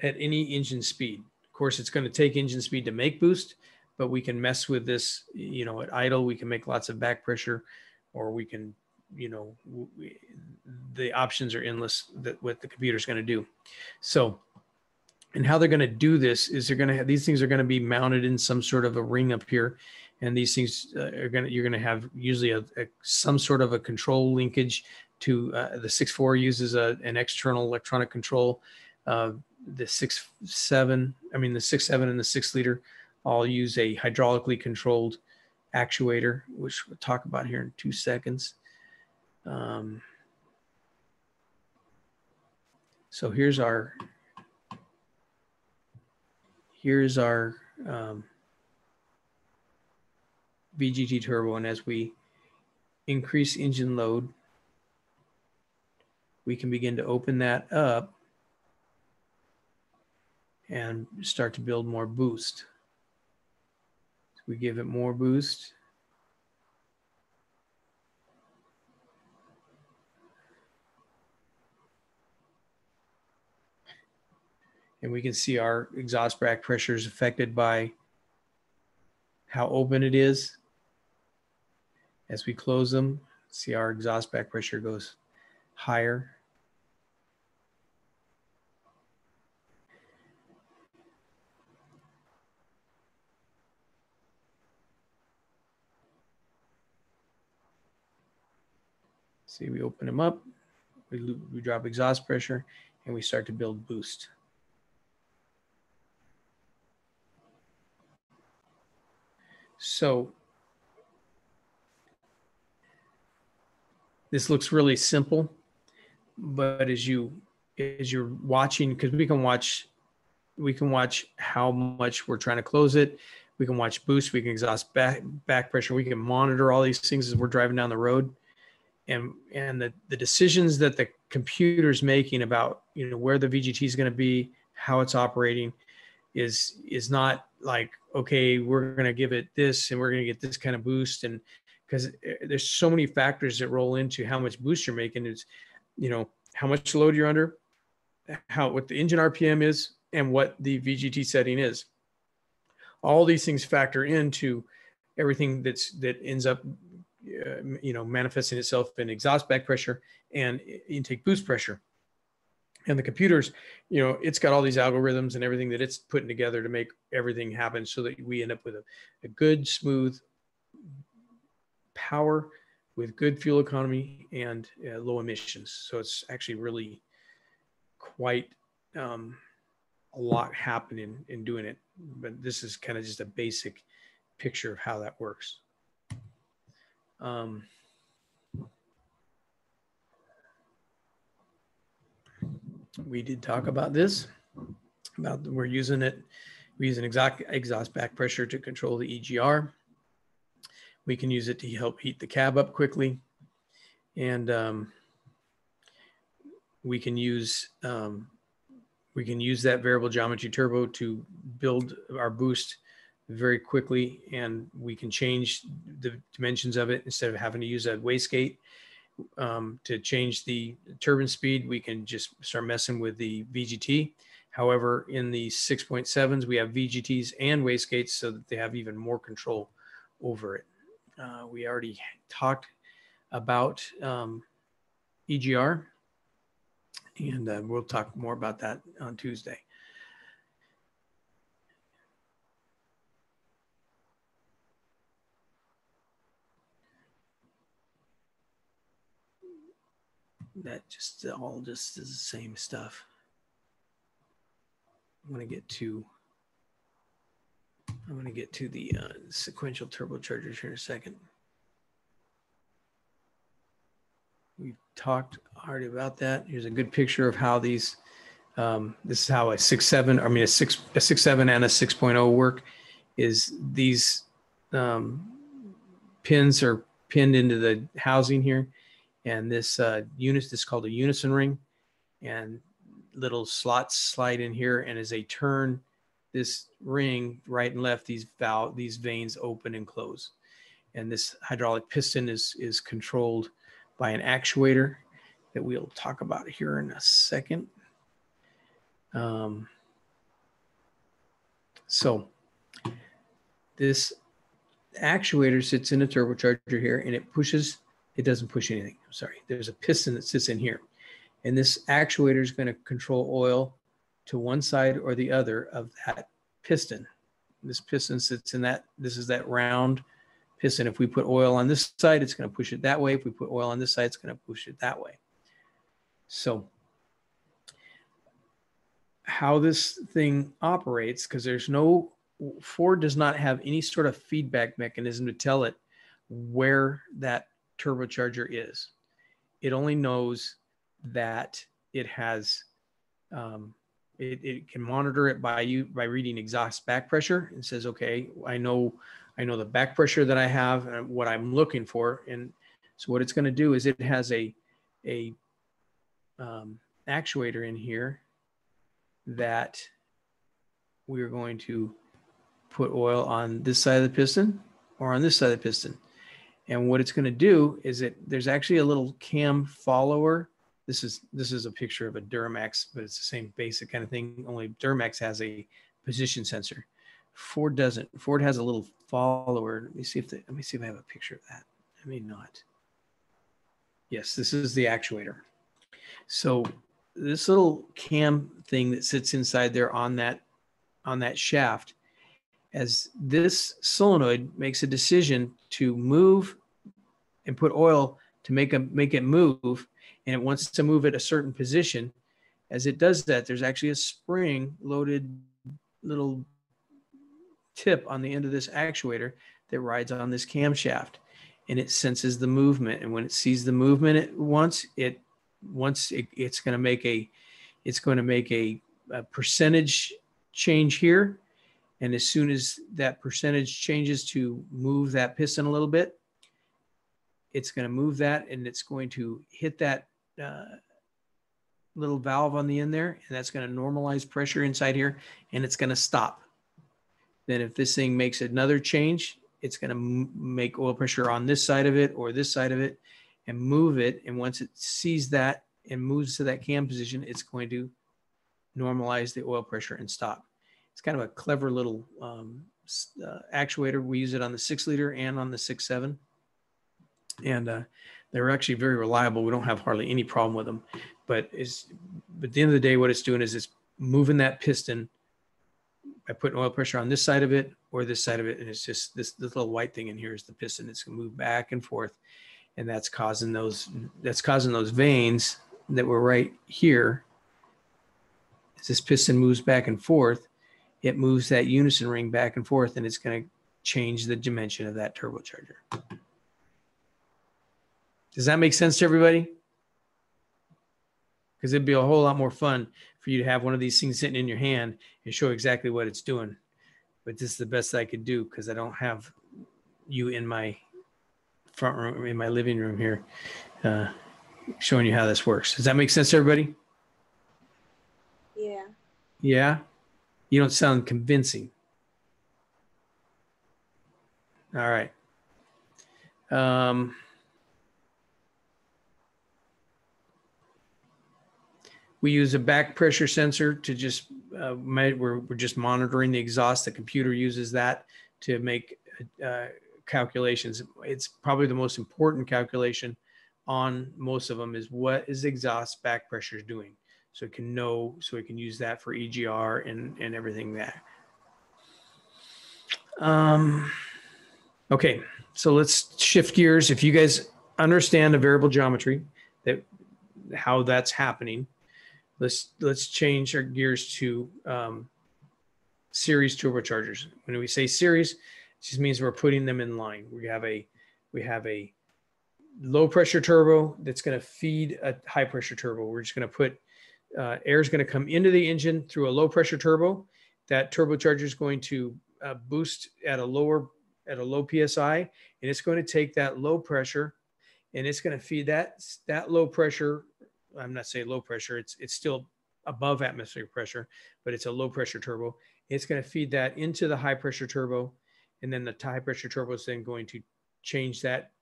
at any engine speed. Of course, it's going to take engine speed to make boost, but we can mess with this. You know, at idle, we can make lots of back pressure, or we can, you know, we, the options are endless that what the computer's going to do. So, and how they're going to do this is they're going to have these things are going to be mounted in some sort of a ring up here, and these things uh, are going to you're going to have usually a, a some sort of a control linkage to uh, the six four uses a, an external electronic control. Uh, the six seven, I mean the six seven and the six liter, all use a hydraulically controlled actuator, which we'll talk about here in two seconds. Um, so here's our here's our um, VGT turbo, and as we increase engine load, we can begin to open that up and start to build more boost. So we give it more boost. And we can see our exhaust back pressure is affected by how open it is. As we close them, see our exhaust back pressure goes higher. See, we open them up, we, we drop exhaust pressure, and we start to build boost. So this looks really simple, but as you as you're watching, because we can watch we can watch how much we're trying to close it. We can watch boost. We can exhaust back back pressure. We can monitor all these things as we're driving down the road, and and the the decisions that the computer's making about you know where the VGT is going to be, how it's operating, is is not like okay we're going to give it this and we're going to get this kind of boost. And because there's so many factors that roll into how much boost you're making. It's you know how much load you're under how what the engine rpm is and what the vgt setting is. All these things factor into everything that's that ends up uh, you know manifesting itself in exhaust back pressure and intake boost pressure and the computers you know it's got all these algorithms and everything that it's putting together to make everything happen so that we end up with a, a good smooth power with good fuel economy and uh, low emissions. So it's actually really quite um, a lot happening in doing it. But this is kind of just a basic picture of how that works. Um, we did talk about this about we're using it we use an exhaust, exhaust back pressure to control the egr we can use it to help heat the cab up quickly. And um, we can use um, we can use that variable geometry turbo to build our boost very quickly. And we can change the dimensions of it instead of having to use a wastegate um, to change the turbine speed, we can just start messing with the VGT. However, in the 6.7s, we have VGTs and wastegates so that they have even more control over it. Uh, we already talked about um, EGR, and uh, we'll talk more about that on Tuesday. That just all just is the same stuff. I'm going to get to I'm going to get to the uh, sequential turbochargers here in a second. We've talked already about that. Here's a good picture of how these. Um, this is how a six seven. I mean a six a six seven and a six oh work. Is these um, pins are pinned into the housing here and this uh, unit is called a unison ring and little slots slide in here and as they turn this ring right and left these valve these vanes open and close and this hydraulic piston is is controlled by an actuator that we'll talk about here in a second. Um, so this actuator sits in a turbocharger here and it pushes, it doesn't push anything. I'm sorry. There's a piston that sits in here. And this actuator is going to control oil to one side or the other of that piston. This piston sits in that, this is that round piston. If we put oil on this side, it's going to push it that way. If we put oil on this side, it's going to push it that way. So how this thing operates, because there's no, Ford does not have any sort of feedback mechanism to tell it where that turbocharger is. It only knows that it has, um, it, it can monitor it by you by reading exhaust back pressure and says, okay, I know, I know the back pressure that I have and what I'm looking for. And so what it's going to do is it has a, a um, actuator in here that we're going to put oil on this side of the piston or on this side of the piston. And what it's going to do is it there's actually a little cam follower. This is this is a picture of a Duramax, but it's the same basic kind of thing. Only Duramax has a position sensor. Ford doesn't. Ford has a little follower. Let me see if the, let me see if I have a picture of that. I may not. Yes, this is the actuator. So this little cam thing that sits inside there on that on that shaft as this solenoid makes a decision to move and put oil to make a make it move and it wants to move at a certain position. As it does that there's actually a spring loaded little tip on the end of this actuator that rides on this camshaft and it senses the movement. And when it sees the movement it once it once it, it's going to make a it's going to make a, a percentage change here and as soon as that percentage changes to move that piston a little bit it's going to move that and it's going to hit that uh, little valve on the end there and that's going to normalize pressure inside here and it's going to stop then if this thing makes another change it's going to make oil pressure on this side of it or this side of it and move it. And once it sees that and moves to that cam position, it's going to normalize the oil pressure and stop. It's kind of a clever little um, uh, actuator. We use it on the six liter and on the six seven, and uh, they're actually very reliable. We don't have hardly any problem with them. But is but at the end of the day, what it's doing is it's moving that piston by putting oil pressure on this side of it or this side of it, and it's just this, this little white thing in here is the piston. It's gonna move back and forth and that's causing those that's causing those vanes that were right here as this piston moves back and forth it moves that unison ring back and forth and it's going to change the dimension of that turbocharger does that make sense to everybody because it'd be a whole lot more fun for you to have one of these things sitting in your hand and show exactly what it's doing but this is the best i could do because i don't have you in my front room in my living room here, uh, showing you how this works. Does that make sense to everybody? Yeah. Yeah. You don't sound convincing. All right. Um, we use a back pressure sensor to just uh, we're, we're just monitoring the exhaust. The computer uses that to make uh, calculations. It's probably the most important calculation on most of them is what is exhaust back pressure doing. So it can know, so it can use that for EGR and, and everything there. Um, okay, so let's shift gears. If you guys understand the variable geometry, that how that's happening, let's let's change our gears to um, series turbochargers. When we say series, it just means we're putting them in line. We have a we have a low pressure turbo that's going to feed a high pressure turbo. We're just going to put uh, air is going to come into the engine through a low pressure turbo. That turbocharger is going to uh, boost at a lower at a low psi, and it's going to take that low pressure, and it's going to feed that that low pressure. I'm not saying low pressure. It's it's still above atmospheric pressure, but it's a low pressure turbo. It's going to feed that into the high pressure turbo and then the high pressure turbo is then going to change that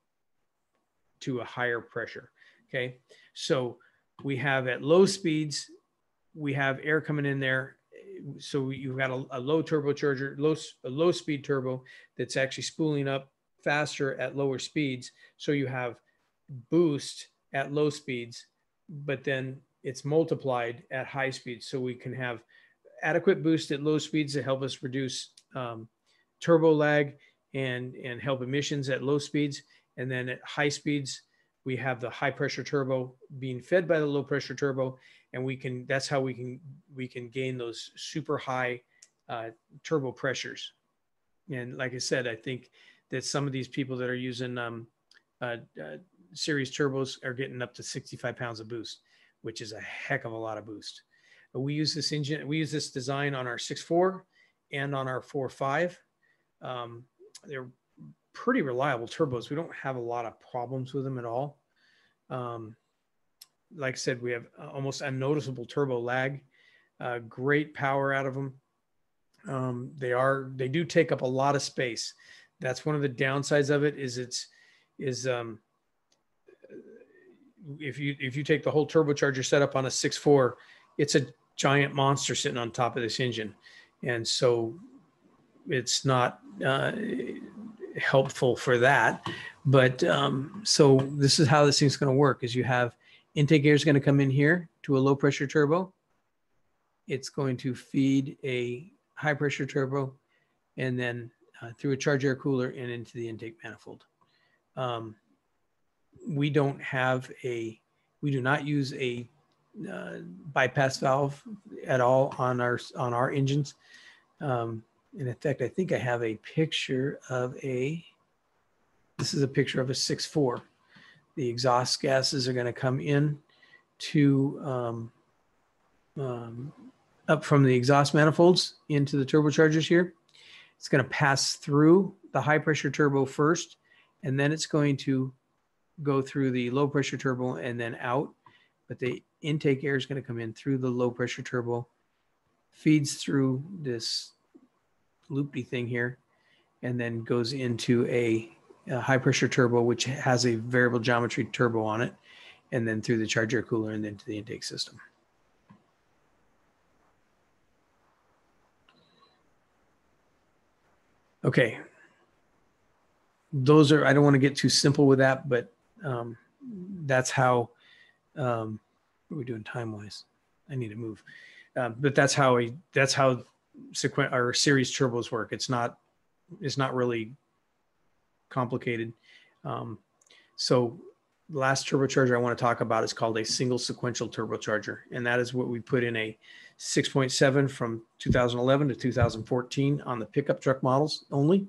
to a higher pressure. Okay. So we have at low speeds, we have air coming in there. So you've got a, a low turbocharger, low, low speed turbo that's actually spooling up faster at lower speeds. So you have boost at low speeds, but then it's multiplied at high speeds. So we can have adequate boost at low speeds to help us reduce um, turbo lag and, and help emissions at low speeds. And then at high speeds, we have the high pressure turbo being fed by the low pressure turbo. And we can, that's how we can, we can gain those super high uh, turbo pressures. And like I said, I think that some of these people that are using um, uh, uh, series turbos are getting up to 65 pounds of boost, which is a heck of a lot of boost. We use this engine, we use this design on our 6.4 and on our 4.5. Um, they're pretty reliable turbos. We don't have a lot of problems with them at all. Um, like I said, we have uh, almost unnoticeable turbo lag, uh, great power out of them. Um, they are, they do take up a lot of space. That's one of the downsides of it is it's, is, um, if you, if you take the whole turbocharger setup on a six four, it's a giant monster sitting on top of this engine. And so it's not, uh, helpful for that. But um, so this is how this thing's going to work: is you have intake air is going to come in here to a low pressure turbo. It's going to feed a high pressure turbo, and then uh, through a charge air cooler and into the intake manifold. Um, we don't have a, we do not use a uh, bypass valve at all on our on our engines. Um, in fact, I think I have a picture of a, this is a picture of a 6.4. The exhaust gases are going to come in to, um, um, up from the exhaust manifolds into the turbochargers here. It's going to pass through the high pressure turbo first, and then it's going to go through the low pressure turbo and then out. But the intake air is going to come in through the low pressure turbo, feeds through this loopy thing here, and then goes into a, a high pressure turbo, which has a variable geometry turbo on it, and then through the charge air cooler and then to the intake system. Okay. Those are, I don't want to get too simple with that, but um, that's how, um, what are we doing time wise? I need to move. Uh, but that's how we, that's how sequent or series turbos work. It's not it's not really complicated. Um, so last turbocharger I want to talk about is called a single sequential turbocharger, and that is what we put in a 6.7 from 2011 to 2014 on the pickup truck models only.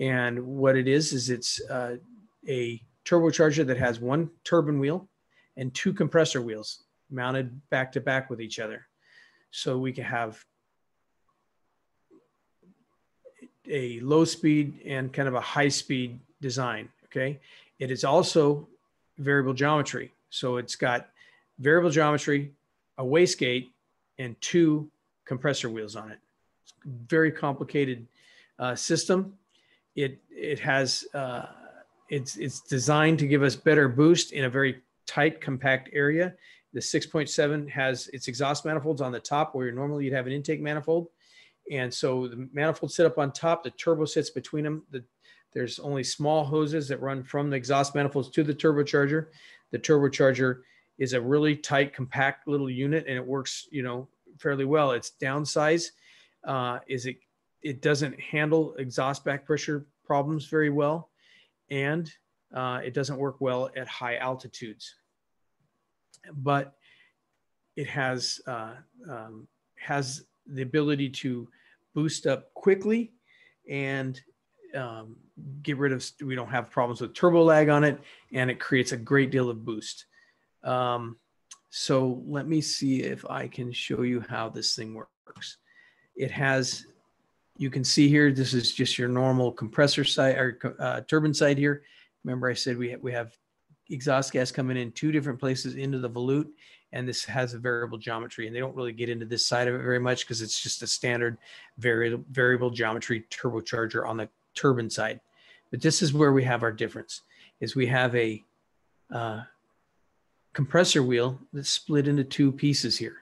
And what it is is it's uh, a turbocharger that has one turbine wheel and two compressor wheels mounted back to back with each other. So we can have a low speed and kind of a high speed design. Okay. It is also variable geometry. So it's got variable geometry, a wastegate, and two compressor wheels on it. It's very complicated uh, system. It it has uh, it's it's designed to give us better boost in a very tight, compact area. The 6.7 has its exhaust manifolds on the top, where normally you'd have an intake manifold. And so the manifold sit up on top, the turbo sits between them. The, there's only small hoses that run from the exhaust manifolds to the turbocharger. The turbocharger is a really tight, compact little unit, and it works, you know, fairly well. Its downside uh, is it it doesn't handle exhaust back pressure problems very well, and uh, it doesn't work well at high altitudes. But it has uh, um, has the ability to boost up quickly and um, get rid of we don't have problems with turbo lag on it and it creates a great deal of boost. Um, so let me see if i can show you how this thing works. It has you can see here this is just your normal compressor side or uh, turbine side here. Remember i said we, we have exhaust gas coming in two different places into the volute and this has a variable geometry and they don't really get into this side of it very much because it's just a standard variable variable geometry turbocharger on the turbine side but this is where we have our difference is we have a uh, compressor wheel that's split into two pieces here.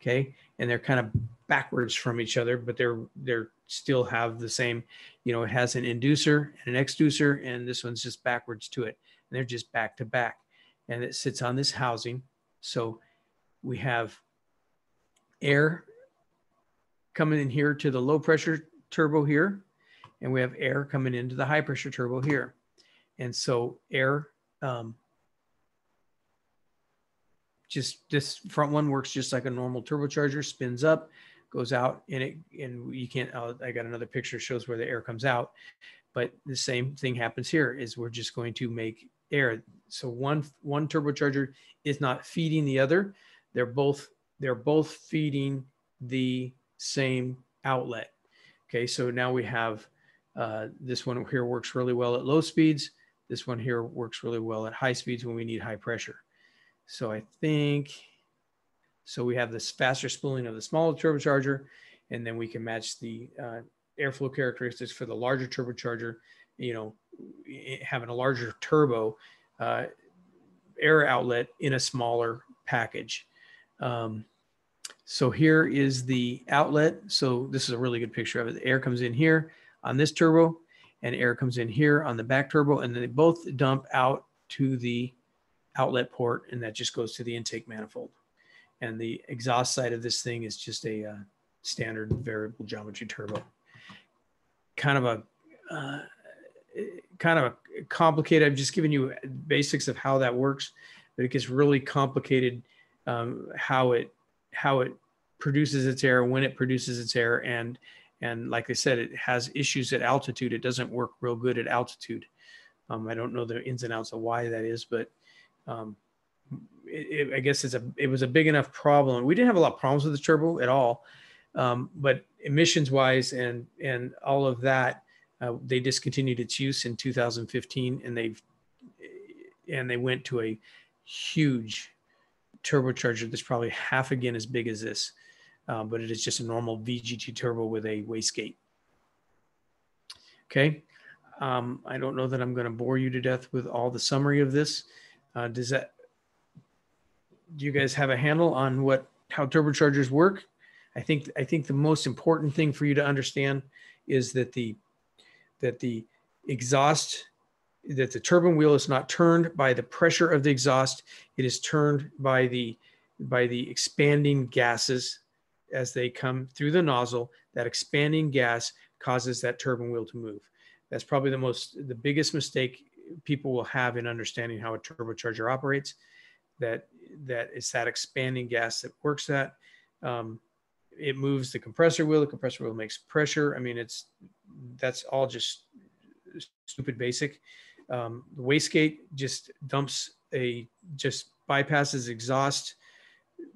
Okay. And they're kind of backwards from each other, but they're they're still have the same, you know, it has an inducer and an exducer, and this one's just backwards to it. And they're just back to back. And it sits on this housing. So we have air coming in here to the low pressure turbo here, and we have air coming into the high pressure turbo here. And so air, um, just this front one works just like a normal turbocharger, spins up, goes out, and it and you can't. Uh, I got another picture shows where the air comes out, but the same thing happens here. Is we're just going to make air. So one one turbocharger is not feeding the other. They're both they're both feeding the same outlet. Okay, so now we have uh, this one here works really well at low speeds. This one here works really well at high speeds when we need high pressure. So I think, so we have this faster spooling of the smaller turbocharger, and then we can match the uh, airflow characteristics for the larger turbocharger, you know, having a larger turbo uh, air outlet in a smaller package. Um, so here is the outlet. So this is a really good picture of it. The air comes in here on this turbo and air comes in here on the back turbo and then they both dump out to the outlet port and that just goes to the intake manifold. And the exhaust side of this thing is just a uh, standard variable geometry turbo. Kind of a uh, kind of complicated. I've just given you basics of how that works, but it gets really complicated um, how it how it produces its air, when it produces its air, and and like I said, it has issues at altitude. It doesn't work real good at altitude. Um, I don't know the ins and outs of why that is, but um, it, it, I guess it's a it was a big enough problem. We didn't have a lot of problems with the turbo at all, um, but emissions wise and and all of that, uh, they discontinued its use in 2015, and they've and they went to a huge turbocharger that's probably half again as big as this, uh, but it is just a normal VGT turbo with a wastegate. Okay, um, I don't know that I'm going to bore you to death with all the summary of this. Uh, does that, do you guys have a handle on what, how turbochargers work? I think, I think the most important thing for you to understand is that the, that the exhaust, that the turbine wheel is not turned by the pressure of the exhaust. It is turned by the, by the expanding gases as they come through the nozzle. That expanding gas causes that turbine wheel to move. That's probably the most, the biggest mistake people will have in understanding how a turbocharger operates. That that it's that expanding gas that works that. Um, it moves the compressor wheel. The compressor wheel makes pressure. I mean, it's that's all just stupid basic. Um, the wastegate just dumps a just bypasses exhaust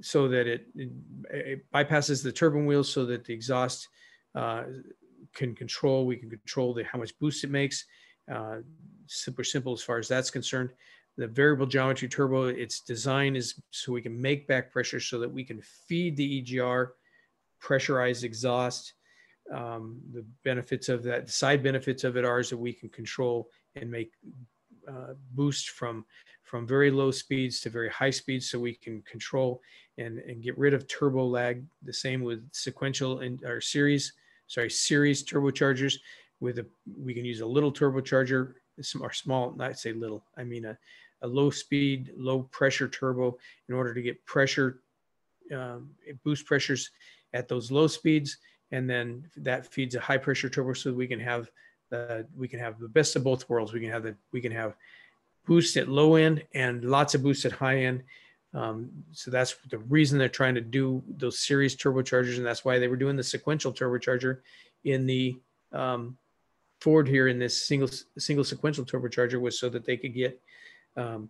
so that it, it, it bypasses the turbine wheel so that the exhaust uh, can control. We can control the how much boost it makes. Uh, super simple as far as that's concerned. The variable geometry turbo, its design is so we can make back pressure so that we can feed the EGR pressurized exhaust. Um, the benefits of that, the side benefits of it are is that we can control and make uh, boost from from very low speeds to very high speeds so we can control and, and get rid of turbo lag. The same with sequential and our series, sorry, series turbochargers with a, we can use a little turbocharger or small, not say little, I mean a, a low speed, low pressure turbo in order to get pressure, um, boost pressures at those low speeds. And then that feeds a high pressure turbo so we can have the, we can have the best of both worlds. We can have the, we can have boost at low end and lots of boost at high end. Um, so that's the reason they're trying to do those series turbochargers. And that's why they were doing the sequential turbocharger in the, um, Ford here in this single single sequential turbocharger was so that they could get um,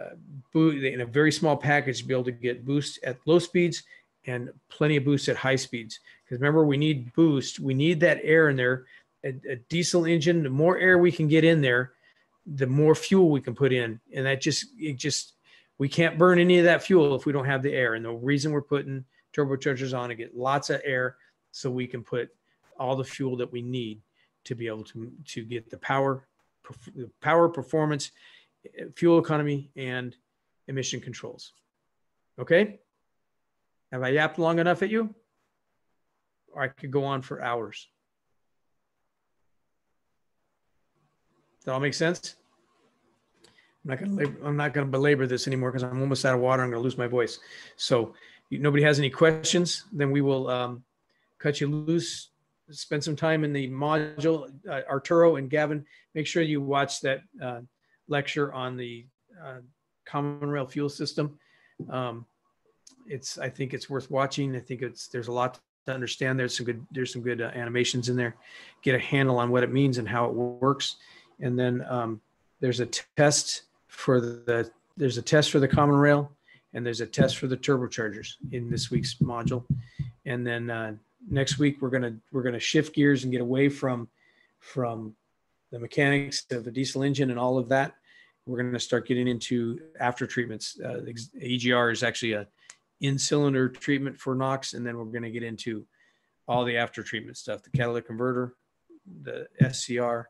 uh, in a very small package to be able to get boost at low speeds and plenty of boost at high speeds. Because remember, we need boost. We need that air in there. A, a, diesel engine, the more air we can get in there, the more fuel we can put in. And that just, it just, we can't burn any of that fuel if we don't have the air. And the reason we're putting turbochargers on to get lots of air so we can put all the fuel that we need to be able to, to get the power, power performance, fuel economy, and emission controls. Okay? Have I yapped long enough at you? Or I could go on for hours. Does that all make sense? I'm not gonna, I'm not gonna belabor this anymore because I'm almost out of water. I'm gonna lose my voice. So nobody has any questions, then we will um, cut you loose. Spend some time in the module. Uh, Arturo and Gavin, make sure you watch that uh, lecture on the uh, common rail fuel system. Um, it's, I think it's worth watching. I think it's, there's a lot to understand. There's some good, there's some good uh, animations in there. Get a handle on what it means and how it works. And then um, there's a test for the, there's a test for the common rail and there's a test for the turbochargers in this week's module. And then uh, next week, we're gonna, we're gonna shift gears and get away from, from the mechanics of the diesel engine and all of that. We're gonna start getting into after treatments. Uh, EGR is actually a in-cylinder treatment for NOx, and then we're gonna get into all the after treatment stuff, the catalytic converter, the SCR,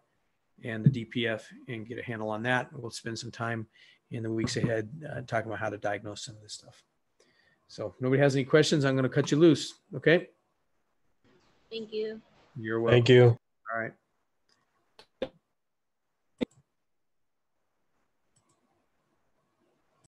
and the DPF, and get a handle on that. We'll spend some time in the weeks ahead uh, talking about how to diagnose some of this stuff. So if nobody has any questions, I'm gonna cut you loose, okay? Thank you. You're welcome. Thank you. All right.